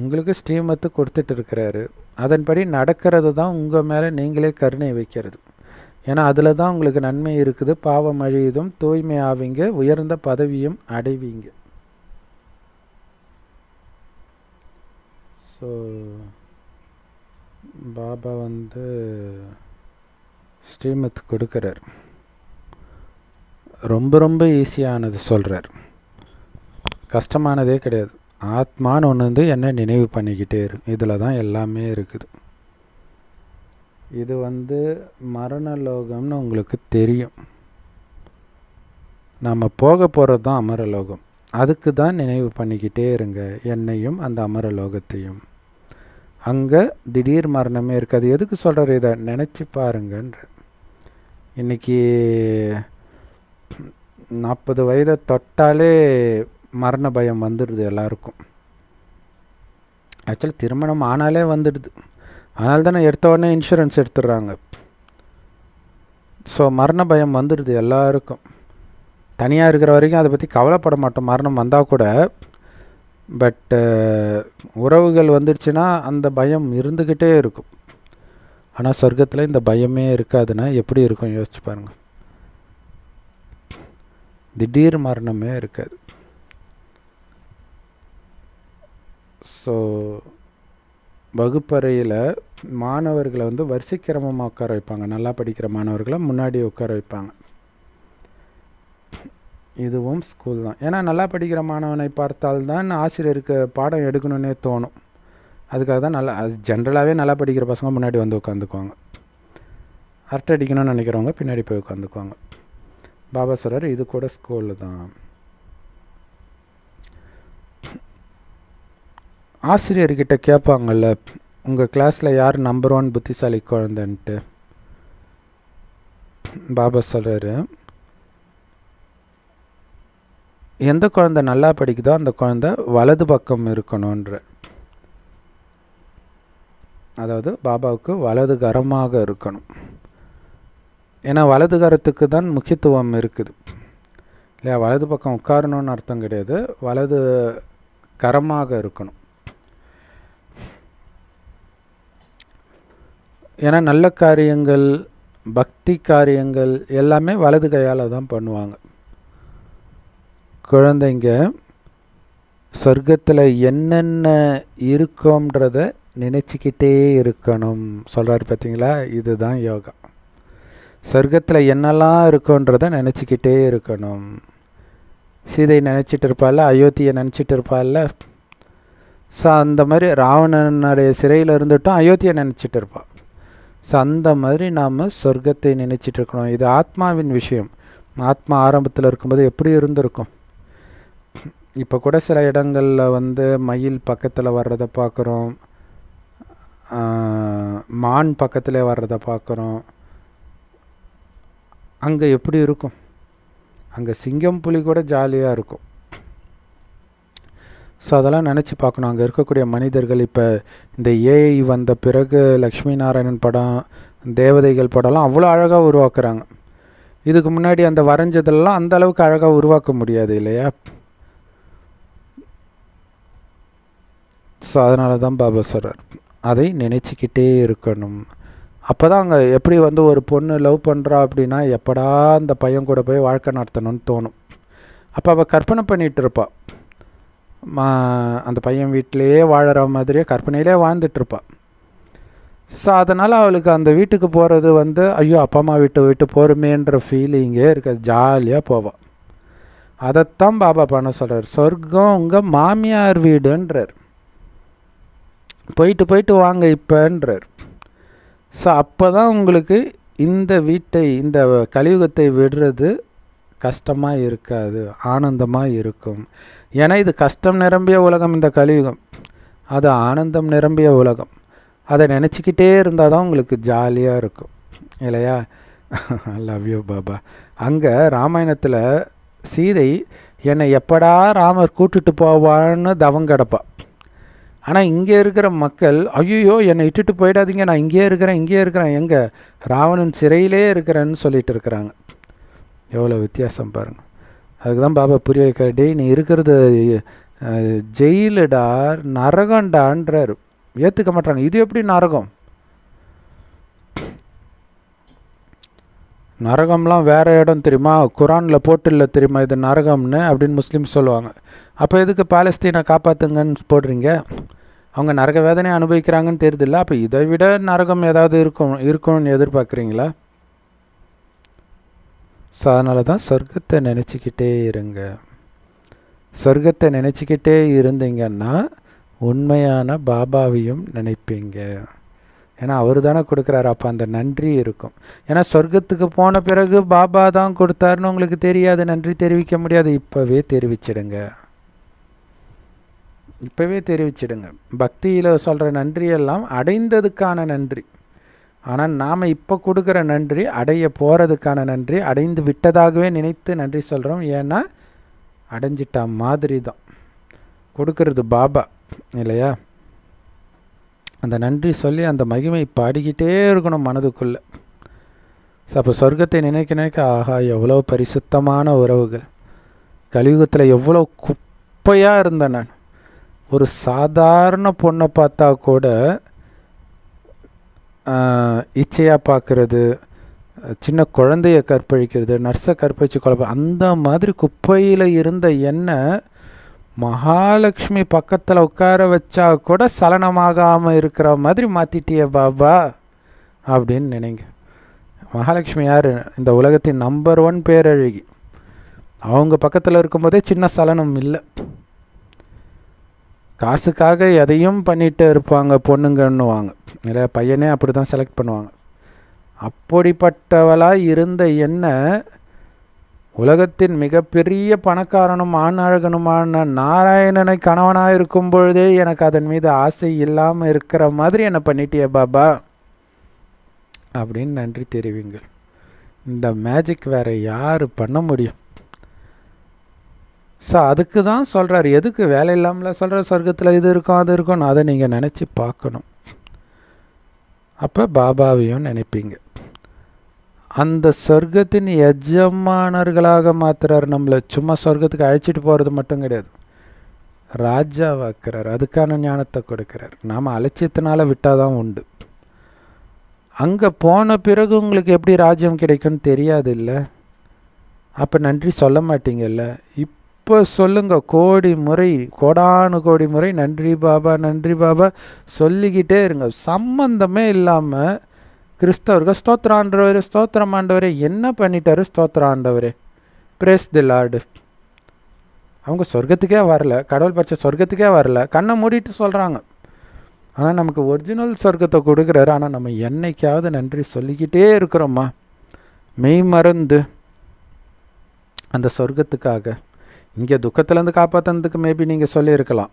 உங்களுக்கு ஸ்ரீமத்து கொடுத்துட்டு இருக்கிறாரு. அதன்படி நடக்கிறது தான் உங்கள் மேலே நீங்களே கருணை வைக்கிறது. ஏன்னா அதில் தான் உங்களுக்கு நன்மை இருக்குது. பாவம் அழியுதும் தூய்மை ஆவீங்க உயர்ந்த பதவியும் அடைவீங்க. ஸோ பாபா வந்து ஸ்ரீமத் கொடுக்குறார். ரொம்ப ரொம்ப ஈஸியானது சொல்கிறார் கஷ்டமானதே கிடையாது. ஆத்மான்னு ஒன்று வந்து என்ன நினைவு பண்ணிக்கிட்டே இரு இதில் தான் எல்லாமே இருக்குது. இது வந்து மரண லோகம்னு உங்களுக்கு தெரியும். நம்ம போக போகிறது தான் அமரலோகம். அதுக்கு தான் நினைவு பண்ணிக்கிட்டே இருங்க. என்னையும் அந்த அமரலோகத்தையும். அங்கே திடீர் மரணமே இருக்காது. எதுக்கு சொல்கிற இதை? நினச்சி பாருங்கன்ற. இன்றைக்கி நாற்பது வயதை தொட்டாலே மரண பயம் வந்துடுது எல்லாருக்கும். ஆக்சுவலி திருமணம் ஆனாலே வந்துடுது. அதனால தானே எடுத்த உடனே இன்சூரன்ஸ் எடுத்துடுறாங்க. ஸோ மரண பயம் வந்துடுது எல்லாருக்கும். தனியாக இருக்கிற வரைக்கும் அதை பற்றி கவலைப்பட மாட்டோம். மரணம் வந்தால் கூட. பட்டு உறவுகள் வந்துடுச்சுன்னா அந்த பயம் இருந்துக்கிட்டே இருக்கும். ஆனால் சொர்க்கத்தில் இந்த பயமே இருக்காதுன்னா எப்படி இருக்கும்? யோசிச்சு பாருங்கள் திடீர் மரணமே இருக்காது. ஸோ வகுப்பறையில் மாணவர்களை வந்து வரிசைக்கிரமமாக உட்கார வைப்பாங்க. நல்லா படிக்கிற மாணவர்களை முன்னாடி உட்கார வைப்பாங்க. இதுவும் ஸ்கூல் தான். ஏன்னா நல்லா படிக்கிற மாணவனை பார்த்தால்தான் ஆசிரியருக்கு பாடம் எடுக்கணுன்னே தோணும். அதுக்காக தான் நல்லா அது ஜென்ரலாகவே நல்லா படிக்கிற பசங்க முன்னாடி வந்து உட்காந்துக்குவாங்க. அரட்டை அடிக்கணும்னு நினைக்கிறவங்க பின்னாடி போய் உட்காந்துக்குவாங்க. பாபா சொல்கிறார் இது கூட ஸ்கூலு தான். ஆசிரியர்கிட்ட கேட்பாங்கல்ல உங்கள் கிளாஸில் யார் நம்பர் ஒன் புத்திசாலி குழந்தைன்ட்டு? பாபா சொல்கிறாரு எந்த குழந்தை நல்லா படிக்குதோ அந்த குழந்தை வலது பக்கம் இருக்கணுன்ற அதாவது பாபாவுக்கு வலது கரமாக இருக்கணும். ஏன்னா வலது கரத்துக்கு தான் முக்கியத்துவம் இருக்குது. இல்லையா? வலது பக்கம் உட்காரணும்னு அர்த்தம் கிடையாது. வலது கரமாக இருக்கணும். ஏன்னா நல்ல காரியங்கள் பக்தி காரியங்கள் எல்லாமே வலது கையால் தான் பண்ணுவாங்க. குழந்தைங்க சொர்க்கத்தில் என்னென்ன இருக்கோன்றத நினச்சிக்கிட்டே இருக்கணும். சொல்கிறாரு பார்த்தீங்களா இதுதான் யோகா. சொர்க்கத்தில் என்னெல்லாம் இருக்குன்றத நினச்சிக்கிட்டே இருக்கணும். சீதை நினச்சிட்டு இருப்பாள்ல அயோத்தியை நினச்சிட்டு இருப்பாள்ல. ஸோ அந்த மாதிரி ராவணனுடைய சிறையில் இருந்துட்டும் அயோத்தியை நினச்சிட்டு இருப்பாள் ஸோ அந்த மாதிரி நாம் சொர்க்கத்தை நினச்சிட்டு இருக்கணும். இது ஆத்மாவின் விஷயம். ஆத்மா ஆரம்பத்தில் இருக்கும்போது எப்படி இருந்திருக்கும்? இப்போ கூட சில இடங்களில் வந்து மயில் பக்கத்தில் வர்றதை பார்க்குறோம் மான் பக்கத்தில் வர்றதை பார்க்குறோம் அங்கே எப்படி இருக்கும்? அங்கே சிங்கம் புலி கூட ஜாலியாக இருக்கும். ஸோ அதெல்லாம் நினச்சி பார்க்கணும். அங்கே இருக்கக்கூடிய மனிதர்கள் இப்போ இந்த ஏஐ வந்த பிறகு லக்ஷ்மி நாராயணன் படம் தேவதைகள் படம்லாம் அவ்வளோ அழகாக உருவாக்குறாங்க. இதுக்கு முன்னாடி அந்த வரைஞ்சதெல்லாம் அந்த அளவுக்கு அழகாக உருவாக்க முடியாது இல்லையா? ஸோ அதனால தான் பாபா சொல்கிறார் அதை நினச்சிக்கிட்டே இருக்கணும். அப்போ தான் அங்கே எப்படி வந்து ஒரு பொண்ணு லவ் பண்ணுறா அப்படின்னா எப்படா அந்த பையன் கூட போய் வாழ்க்கை நடத்தணும்னு தோணும். அப்போ அவள் கற்பனை பண்ணிகிட்டு இருப்பாள் மா அந்த பையன் வீட்டிலையே வாழற மாதிரியே கற்பனையிலே வாழ்ந்துட்டுருப்பாள் ஸோ அதனால் அவளுக்கு அந்த வீட்டுக்கு போகிறது வந்து ஐயோ அப்பா அம்மா வீட்டை விட்டு போருமேன்ற ஃபீலிங்கே இருக்காது. ஜாலியாக போவாள் அதைத்தான் பாபா பண்ண சொல்கிறார் சொர்க்கம் உங்கள் மாமியார் வீடுன்றார். போயிட்டு போயிட்டு வாங்க இப்போன்றார். ஸோ அப்போ தான் உங்களுக்கு இந்த வீட்டை இந்த கலியுகத்தை விடுறது கஷ்டமாக இருக்காது ஆனந்தமாக இருக்கும். ஏன்னா இது கஷ்டம் நிரம்பிய உலகம் இந்த கலியுகம். அது ஆனந்தம் நிரம்பிய உலகம். அதை நினச்சிக்கிட்டே இருந்தால் தான் உங்களுக்கு ஜாலியாக இருக்கும். இல்லையா? Love you Baba. அங்கே ராமாயணத்தில் சீதை என்னை எப்படா ராமர் கூட்டுட்டு போவான்னு தவம் கிடப்பா. ஆனால் இங்கே இருக்கிற மக்கள் ஐயோ என்னை இட்டுட்டு போயிடாதீங்க நான் இங்கேயே இருக்கிறேன் இங்கேயே இருக்கிறேன். எங்கே? ராவணன் சிறையிலே இருக்கிறேன்னு சொல்லிட்டு இருக்கிறாங்க. எவ்வளோ வித்தியாசம் பாருங்கள் அதுக்கு தான் பாபா புரிய வைக்கிற நீ இருக்கிறது ஜெயிலுடா நரகண்டான்றார் ஏற்றுக்க மாட்டாங்க. இது எப்படி நரகம்? நரகம்லாம் வேறு இடம் தெரியுமா? குரானில் போட்டுல தெரியுமா இது நரகம்னு? அப்படின்னு முஸ்லீம் சொல்லுவாங்க. அப்போ எதுக்கு பாலஸ்தீனை காப்பாற்றுங்கன்னு போடுறீங்க? அவங்க நரக வேதனை அனுபவிக்கிறாங்கன்னு தெரியுதில்ல. அப்போ இதை விட நரகம் ஏதாவது இருக்கும் இருக்கும்னு எதிர்பார்க்குறீங்களா? ஸோ அதனால தான் சொர்க்கத்தை நினச்சிக்கிட்டே இருங்க. சொர்க்கத்தை நினச்சிக்கிட்டே இருந்தீங்கன்னா உண்மையான பாபாவையும் நினைப்பீங்க. ஏன்னா அவர் தானே கொடுக்குறாரு. அப்போ அந்த நன்றி இருக்கும். ஏன்னா சொர்க்கத்துக்கு போன பிறகு பாபா தான் கொடுத்தாருன்னு உங்களுக்கு தெரியாது. நன்றி தெரிவிக்க முடியாது. இப்போவே தெரிவிச்சிடுங்க. இப்போவே தெரிவிச்சிடுங்க. பக்தியில் சொல்கிற நன்றியெல்லாம் அடைந்ததுக்கான நன்றி. ஆனால் நாம் இப்போ கொடுக்குற நன்றி அடைய போகிறதுக்கான நன்றி அடைந்து விட்டதாகவே நினைத்து நன்றி சொல்கிறோம் ஏன்னா அடைஞ்சிட்டா மாதிரி தான். கொடுக்கறது பாபா. இல்லையா? அந்த நன்றி சொல்லி அந்த மகிமை பாடிக்கிட்டே இருக்கணும் மனதுக்குள்ளே. ஸோ அப்போ சொர்க்கத்தை நினைக்க நினைக்க ஆஹா எவ்வளோ பரிசுத்தமான உறவுகள். கலியுகத்தில் எவ்வளோ குப்பையாக இருந்தேன் நான். ஒரு சாதாரண பொண்ணை பார்த்தா கூட இச்சையாக பார்க்குறது சின்ன குழந்தைய கற்பழிக்கிறது நர்ஸை கற்பழித்து குழப்ப அந்த மாதிரி குப்பையில் இருந்த எண்ணெய் மகாலட்சுமி பக்கத்தில் உட்கார வச்சா கூட சலனமாகாமல் இருக்கிற மாதிரி மாற்றிட்டிய பாபா அப்படின்னு நினைங்க. மகாலட்சுமி யார்? இந்த உலகத்தின் நம்பர் ஒன் பேரழகி. அவங்க பக்கத்தில் இருக்கும்போதே சின்ன சலனம் இல்லை. காசுக்காக எதையும் பண்ணிகிட்டு இருப்பாங்க பொண்ணுங்கன்னுவாங்க. இல்லை பையனே அப்படி தான் செலக்ட் பண்ணுவாங்க. அப்படிப்பட்டவளாக இருந்த என்ன உலகத்தின் மிகப்பெரிய பணக்காரனும் ஆணழகனுமான நாராயணனை கணவனாக இருக்கும் பொழுதே எனக்கு அதன் மீது ஆசை இல்லாமல் இருக்கிற மாதிரி என்னை பண்ணிட்டிய பாபா? அப்படின்னு நன்றி தெரிவிங்கள். இந்த மேஜிக் வேறு யார் பண்ண முடியும்? ஸோ அதுக்கு தான் சொல்கிறார் எதுக்கு வேலை இல்லாமல் சொல்கிற சொர்க்கத்தில் இது இருக்கும் அது இருக்கும்னு அதை நீங்கள் நினச்சி பார்க்கணும். அப்போ பாபாவையும் நினைப்பீங்க. அந்த சொர்க்கத்தின் எஜமானர்களாக மாத்துறாரு நம்மளை. சும்மா சொர்க்கத்துக்கு அழைச்சிட்டு போகிறது மட்டும் கிடையாது. ராஜாவாக்குறார் அதுக்கான ஞானத்தை கொடுக்குறார். நாம் அலட்சியத்தினால விட்டால் தான் உண்டு. அங்கே போன பிறகு உங்களுக்கு எப்படி ராஜ்யம் கிடைக்கும்னு தெரியாது இல்லை அப்போ நன்றி சொல்ல மாட்டீங்கல்ல? இப்போ சொல்லுங்கள் கோடி முறை கோடானு கோடி முறை நன்றி பாபா நன்றி பாபா சொல்லிக்கிட்டே இருங்க. சம்பந்தமே இல்லாமல் கிறிஸ்தவர்கள் ஸ்தோத்திர ஆண்டவர் ஸ்தோத்திரம் ஆண்டவர் என்ன பண்ணிட்டாரு ஸ்தோத்திர ஆண்டவர் பிரேஸ் தி லார்டு அவங்க சொர்க்கத்துக்கே வரல கடவுள் பரிச்ச சொர்க்கத்துக்கே வரல கண்ணை மூடிட்டு சொல்கிறாங்க ஆனால் நமக்கு ஒரிஜினல் சொர்க்கத்தை கொடுக்குறாரு ஆனால் நம்ம என்னைக்காவது நன்றி சொல்லிக்கிட்டே இருக்கிறோமா? மெய் மறந்து. அந்த சொர்க்கத்துக்காக. இங்கே துக்கத்துலேருந்து காப்பாற்றினதுக்கு மேபி நீங்கள் சொல்லியிருக்கலாம்.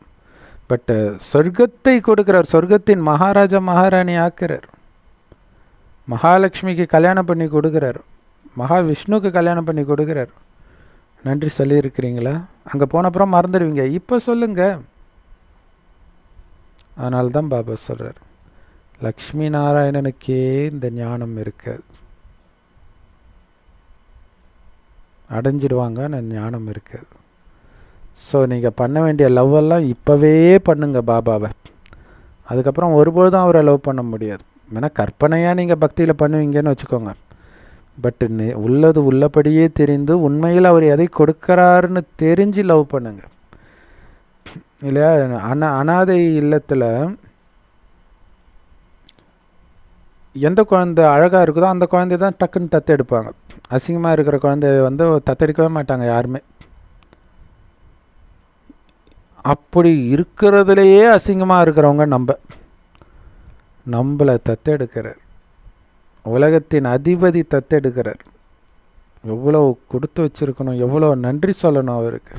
பட்டு சொர்க்கத்தை கொடுக்குறார் சொர்க்கத்தின் மகாராஜா மகாராணி ஆக்குறார். மகாலட்சுமிக்கு கல்யாணம் பண்ணி கொடுக்குறார். மகாவிஷ்ணுக்கு கல்யாணம் பண்ணி கொடுக்குறார். நன்றி சொல்லியிருக்கிறீங்களா? அங்கே போனப்புறம் மறந்துடுவீங்க. இப்போ சொல்லுங்க. அதனால்தான் பாபா சொல்கிறார் லக்ஷ்மி நாராயணனுக்கே இந்த ஞானம் இருக்காது. அடைஞ்சிடுவாங்க நான் ஞானம் இருக்காது. ஸோ நீங்கள் பண்ண வேண்டிய லவ் எல்லாம் இப்போவே பண்ணுங்க பாபாவை. அதுக்கப்புறம் ஒருபோதும் அவரை லவ் பண்ண முடியாது. ஏன்னா கற்பனையாக நீங்கள் பக்தியில் பண்ணுவீங்கன்னு வச்சுக்கோங்க. பட் உள்ளது உள்ளபடியே தெரிந்து உண்மையில் அவர் எதை கொடுக்குறாருன்னு தெரிஞ்சு லவ் பண்ணுங்க. இல்லையா? அனா அனாதை இல்லத்தில் எந்த குழந்தை அழகாக இருக்குதோ அந்த குழந்தைய தான் டக்குன்னு தத்தெடுப்பாங்க அசிங்கமாக இருக்கிற குழந்தைய வந்து தத்தெடுக்கவே மாட்டாங்க யாருமே. அப்படி இருக்கிறதுலையே அசிங்கமாக இருக்கிறவங்க நம்ம. நம்மளை தத்தெடுக்கிறார். உலகத்தின் அதிபதி தத்தெடுக்கிறார். எவ்வளோ கொடுத்து வச்சிருக்கணும் எவ்வளோ நன்றி சொல்லணும் அவருக்கு.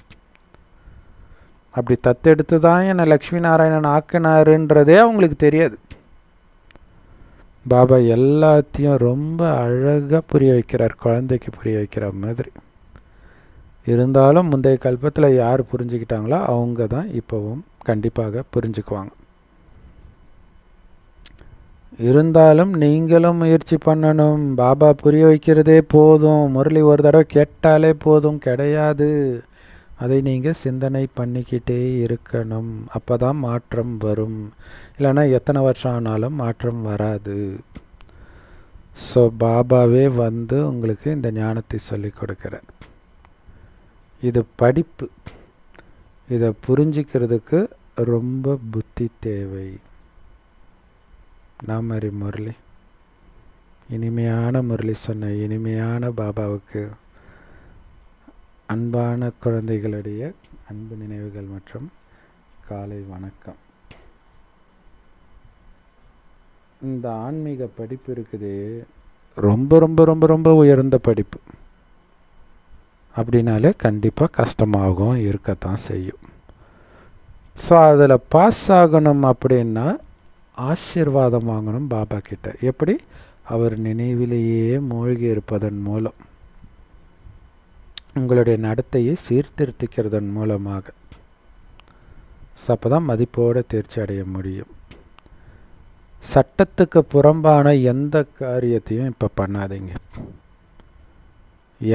அப்படி தத்தெடுத்து தான் என்னை லக்ஷ்மி நாராயணன் ஆக்கினாருன்றதே அவங்களுக்கு தெரியாது. பாபா எல்லாத்தையும் ரொம்ப அழகாக புரிய வைக்கிறார் குழந்தைக்கு புரிய வைக்கிற மாதிரி. இருந்தாலும் முந்தைய கல்பத்தில் யார் புரிஞ்சுக்கிட்டாங்களோ அவங்க தான் இப்போவும் கண்டிப்பாக புரிஞ்சுக்குவாங்க. இருந்தாலும் நீங்களும் முயற்சி பண்ணணும். பாபா புரிய வைக்கிறதே போதும். முரளி ஒரு தடவை கேட்டாலே போதும். கிடையாது. அதை நீங்கள் சிந்தனை பண்ணிக்கிட்டே இருக்கணும். அப்போ தான் மாற்றம் வரும். இல்லைன்னா எத்தனை வருஷம் ஆனாலும் மாற்றம் வராது. ஸோ பாபாவே வந்து உங்களுக்கு இந்த ஞானத்தை சொல்லி கொடுக்குறார். இது படிப்பு. இதை புரிஞ்சிக்கிறதுக்கு ரொம்ப புத்தி தேவை. நாமரி முரளி. இனிமையான முரளி சொன்ன இனிமையான பாபாவுக்கு அன்பான குழந்தைகளுடைய அன்பு நினைவுகள் மற்றும் காலை வணக்கம். இந்த ஆன்மீக படிப்பு இருக்குது. ரொம்ப ரொம்ப ரொம்ப ரொம்ப உயர்ந்த படிப்பு. அப்படின்னாலே கண்டிப்பாக கஷ்டமாகும் இருக்கத்தான் செய்யும். ஸோ அதில் பாஸ் ஆகணும் அப்படின்னா ஆசீர்வாதம் வாங்கணும் பாபா கிட்ட. எப்படி? அவர் நினைவிலேயே மூழ்கி இருப்பதன் மூலம். உங்களுடைய நடத்தையை சீர்திருத்திக்கிறதன் மூலமாக. ஸோ அப்போ தான் மதிப்போடு தேர்ச்சி அடைய முடியும். சட்டத்துக்கு புறம்பான எந்த காரியத்தையும் இப்போ பண்ணாதீங்க.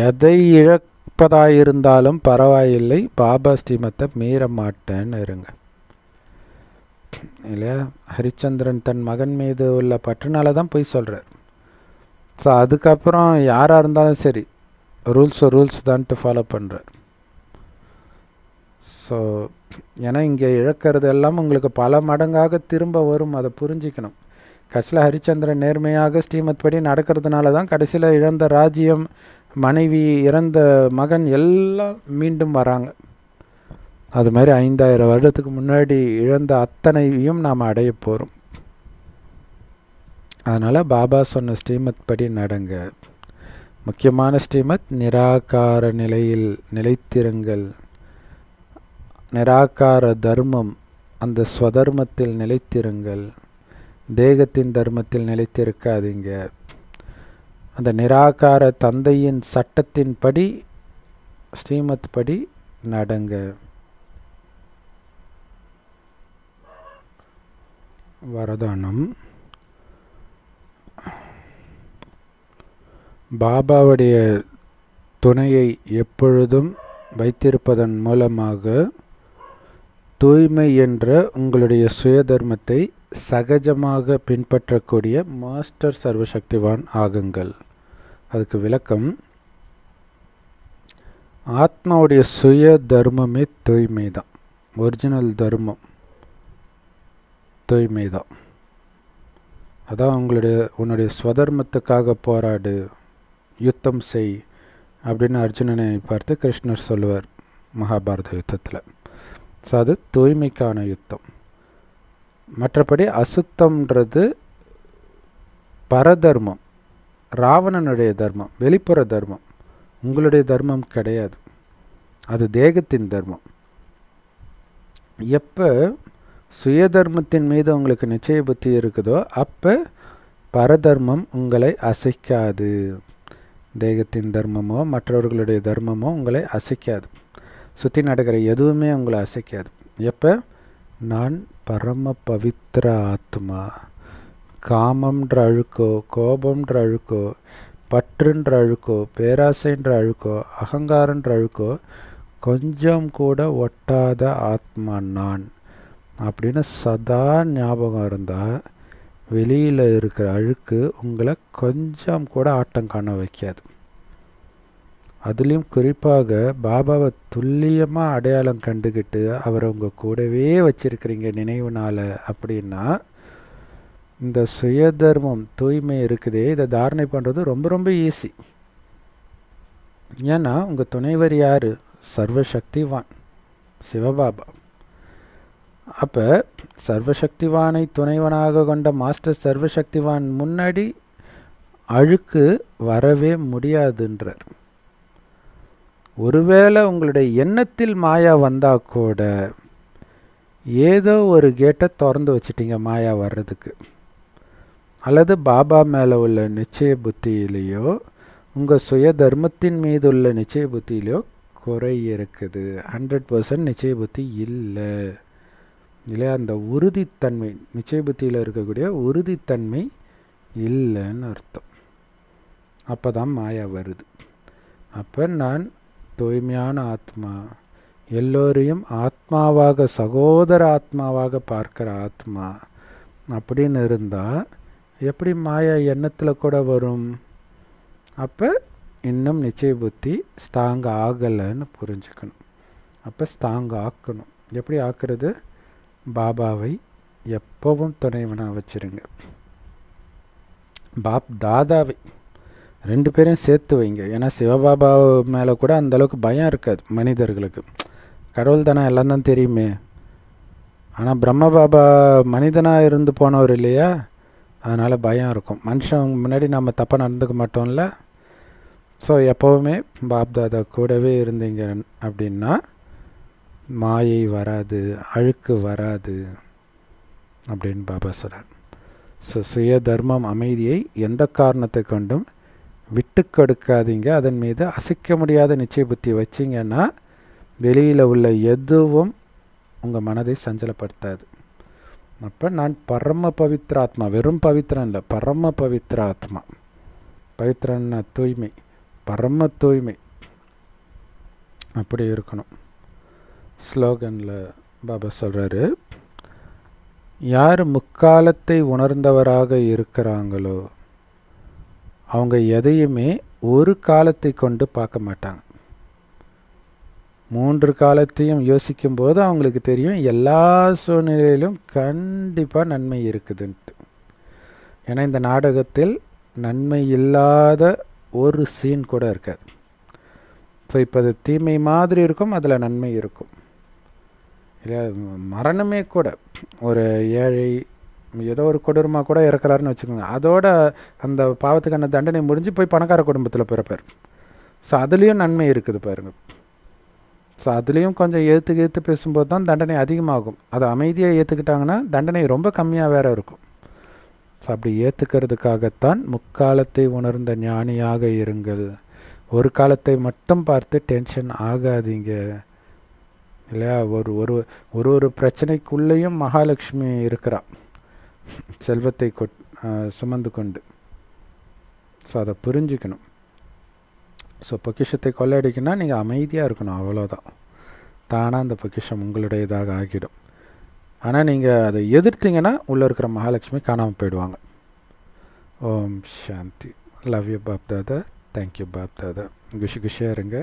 எதை இழப்பதாயிருந்தாலும் பரவாயில்லை பாபா ஸ்ரீமத்தை மீற மாட்டேன்னு இருங்க. இல்லையா? ஹரிச்சந்திரன் தன் மகன் மீது உள்ள பற்றுனால தான் போய் சொல்கிறார் ஸோ அதுக்கப்புறம் யாராக இருந்தாலும் சரி ரூல்ஸ் ரூல்ஸ் தான்ட்டு ஃபாலோ பண்ணுறார் ஸோ ஏன்னா இங்கே இழக்கிறது எல்லாம் உங்களுக்கு பல மடங்காக திரும்ப வரும் அதை புரிஞ்சிக்கணும். கடைசியில் ஹரிச்சந்திரன் நேர்மையாக ஸ்ரீமத் படி நடக்கிறதுனால தான் கடைசியில் இழந்த ராஜ்யம் மனைவி இறந்த மகன் எல்லாம் மீண்டும் வராங்க. அது மாதிரி ஐந்தாயிரம் வருடத்துக்கு முன்னாடி இழந்த அத்தனையும் நாம் அடைய போகிறோம் அதனால் பாபா சொன்ன ஸ்ரீமத் படி நடங்க. முக்கியமான ஸ்ரீமத் நிராகார நிலையில் நிலைத்திருங்கள். நிராகார தர்மம் அந்த ஸ்வதர்மத்தில் நிலைத்திருங்கள். தேகத்தின் தர்மத்தில் நிலைத்திருக்காதீங்க. அந்த நிராகார தந்தையின் சட்டத்தின்படி ஸ்ரீமத் படி நடங்க. வரதானம். பாபாவுடைய துணையை எப்பொழுதும் வைத்திருப்பதன் மூலமாக தூய்மை என்ற உங்களுடைய சுயதர்மத்தை சகஜமாக பின்பற்றக்கூடிய மாஸ்டர் சர்வசக்திவான் ஆகுங்கள். அதுக்கு விளக்கம் ஆத்மாவுடைய சுய தர்மமே தூய்மை தான் ஒரிஜினல் தர்மம். தூய்மை தான் அதான் உங்களுடைய உன்னுடைய ஸ்வதர்மத்துக்காக போராடு யுத்தம் செய் அப்படின்னு அர்ஜுனனை பார்த்து கிருஷ்ணர் சொல்லுவார் மகாபாரத யுத்தத்தில். ஸோ அது தூய்மைக்கான யுத்தம். மற்றபடி அசுத்தம்ன்றது பரதர்மம் ராவணனுடைய தர்மம் வெளிப்புற தர்மம் உங்களுடைய தர்மம் கிடையாது. அது தேகத்தின் தர்மம். எப்போ சுயதர்மத்தின் மீது உங்களுக்கு நிச்சய புத்தி இருக்குதோ அப்போ பரதர்மம் உங்களை அசைக்காது. தேகத்தின் தர்மமோ மற்றவர்களுடைய தர்மமோ உங்களை அசைக்காது. சுற்றி நடக்கிற எதுவுமே உங்களை அசைக்காது. எப்போ? நான் பரம பவித்திர ஆத்மா. காமம்ன்ற அழுக்கோ கோபம்ன்ற அழுக்கோ பற்றுன்ற அழுக்கோ பேராசைன்ற அழுக்கோ அகங்காரன்ற அழுக்கோ கொஞ்சம் கூட ஒட்டாத ஆத்மா நான். அப்படின்னு சதா ஞாபகம் இருந்தால் வெளியில் இருக்கிற அழுக்கு உங்களை கொஞ்சம் கூட ஆட்டம் காண வைக்காது. அதுலேயும் குறிப்பாக பாபாவை துல்லியமாக அடையாளம் கண்டுக்கிட்டு அவரை உங்கள் கூடவே வச்சுருக்கிறீங்க நாளை அப்படின்னா இந்த சுயதர்மம் தூய்மை இருக்குதே இதை தாரணை பண்ணுறது ரொம்ப ரொம்ப ஈஸி ஏன்னா உங்கள் துணைவர் யார்? சர்வசக்திவான் சிவபாபா. அப்போ சர்வசக்திவானை துணைவனாக கொண்ட மாஸ்டர் சர்வசக்திவான் முன்னாடி அழுக்கு வரவே முடியாதுன்றார். ஒருவேளை உங்களுடைய எண்ணத்தில் மாயா வந்தால் கூட ஏதோ ஒரு கேட்டை திறந்து வச்சிட்டிங்க மாயா வர்றதுக்கு. அல்லது பாபா மேலே உள்ள நிச்சய புத்தியிலேயோ உங்கள் சுய தர்மத்தின் மீது உள்ள நிச்சய புத்தியிலையோ குறை இருக்குது. ஹண்ட்ரட் பர்சன்ட் நிச்சய புத்தி இல்லை. இல்லையா? அந்த உறுதித்தன்மை நிச்சய புத்தியில் இருக்கக்கூடிய உறுதித்தன்மை இல்லைன்னு அர்த்தம். அப்போ தான் மாயா வருது. அப்போ நான் தூய்மையான ஆத்மா எல்லோரையும் ஆத்மாவாக சகோதர ஆத்மாவாக பார்க்குற ஆத்மா அப்படின்னு இருந்தால் எப்படி மாயா எண்ணத்தில் கூட வரும்? அப்போ இன்னும் நிச்சய புத்தி ஸ்ட்ராங் ஆகலைன்னு புரிஞ்சுக்கணும். அப்போ ஸ்ட்ராங் ஆக்கணும். எப்படி ஆக்குறது? பாபாவை எப்பவும் துணைவனாக வச்சுருங்க. பாப் தாதாவை ரெண்டு பேரையும் சேர்த்து வைங்க. ஏன்னா சிவபாபா மேலே கூட அந்தளவுக்கு பயம் இருக்காது மனிதர்களுக்கு. கடவுள் தானே எல்லாம் தான் தெரியுமே. ஆனால் பிரம்ம பாபா மனிதனாக இருந்து போனவர் இல்லையா? அதனால் பயம் இருக்கும். மனுஷன் முன்னாடி நம்ம தப்பாக நடந்துக்க மாட்டோம்ல. ஸோ எப்போவுமே பாப் தாதா கூடவே இருந்தீங்க அப்படின்னா மாயை வராது அழுக்கு வராது அப்படின்னு பாபா சொல்கிறார் ஸோ சுய தர்மம் அமைதியை எந்த காரணத்தை கொண்டும் விட்டு கொடுக்காதீங்க. அதன் மீது அசைக்க முடியாத நிச்சய புத்தி வச்சிங்கன்னா வெளியில் உள்ள எதுவும் உங்கள் மனதை சஞ்சலப்படுத்தாது. அப்போ நான் பரம பவித்ர ஆத்மா வெறும் பவித்திரன் இல்லை பரம பவித்ர ஆத்மா. பவித்திரன்னா தூய்மை பரம தூய்மை. அப்படி இருக்கணும். ஸ்லோகனில் பாபா சொல்கிறாரு யார் முக்காலத்தை உணர்ந்தவராக இருக்கிறாங்களோ அவங்க எதையுமே ஒரு காலத்தை கொண்டு பார்க்க மாட்டாங்க. மூன்று காலத்தையும் யோசிக்கும்போது அவங்களுக்கு தெரியும் எல்லா சூழ்நிலையிலும் கண்டிப்பாக நன்மை இருக்குதுன்ட்டு. ஏன்னா இந்த நாடகத்தில் நன்மை இல்லாத ஒரு சீன் கூட இருக்காது. ஸோ இப்போ அது தீமை மாதிரி இருக்கும் அதில் நன்மை இருக்கும். இல்லை மரணமே கூட. ஒரு ஏழை ஏதோ ஒரு கொடூரமாக கூட இறக்குறாருன்னு வச்சுக்கோங்க. அதோட அந்த பாவத்துக்கான தண்டனை முடிஞ்சு போய் பணக்கார குடும்பத்தில் பிறப்பார். ஸோ அதுலேயும் நன்மை இருக்குது பாருங்கள் ஸோ அதுலேயும் கொஞ்சம் ஏற்று ஏற்று பேசும்போது தான் தண்டனை அதிகமாகும். அதை அமைதியாக ஏற்றுக்கிட்டாங்கன்னா தண்டனை ரொம்ப கம்மியாக வேற இருக்கும். ஸோ அப்படி ஏற்றுக்கிறதுக்காகத்தான் முக்காலத்தை உணர்ந்த ஞானியாக இருங்கள். ஒரு காலத்தை மட்டும் பார்த்து டென்ஷன் ஆகாதீங்க. இல்லையா? ஒரு ஒரு ஒரு ஒரு பிரச்சனைக்குள்ளேயும் மகாலட்சுமி இருக்கிறா. செல்வத்தை கொட் சுமந்து கொண்டு. ஸோ அதை புரிஞ்சுக்கணும். ஸோ பொக்கிஷத்தை கொள்ளையடிக்கணும்னா நீங்கள் அமைதியாக இருக்கணும் அவ்வளோதான் தானாக அந்த பொக்கிஷம் உங்களுடையதாக ஆகிடும். ஆனால் நீங்கள் அதை எதிர்த்தீங்கன்னா உள்ளே இருக்கிற மகாலட்சுமி காணாமல் போயிடுவாங்க. ஓம் சாந்தி. Love you Bap Dada thank you Bap Dada குஷி குஷியாக இருங்க.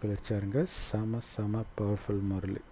குளிர்ச்சியாக இருங்க செம செம பவர்ஃபுல் முரளி.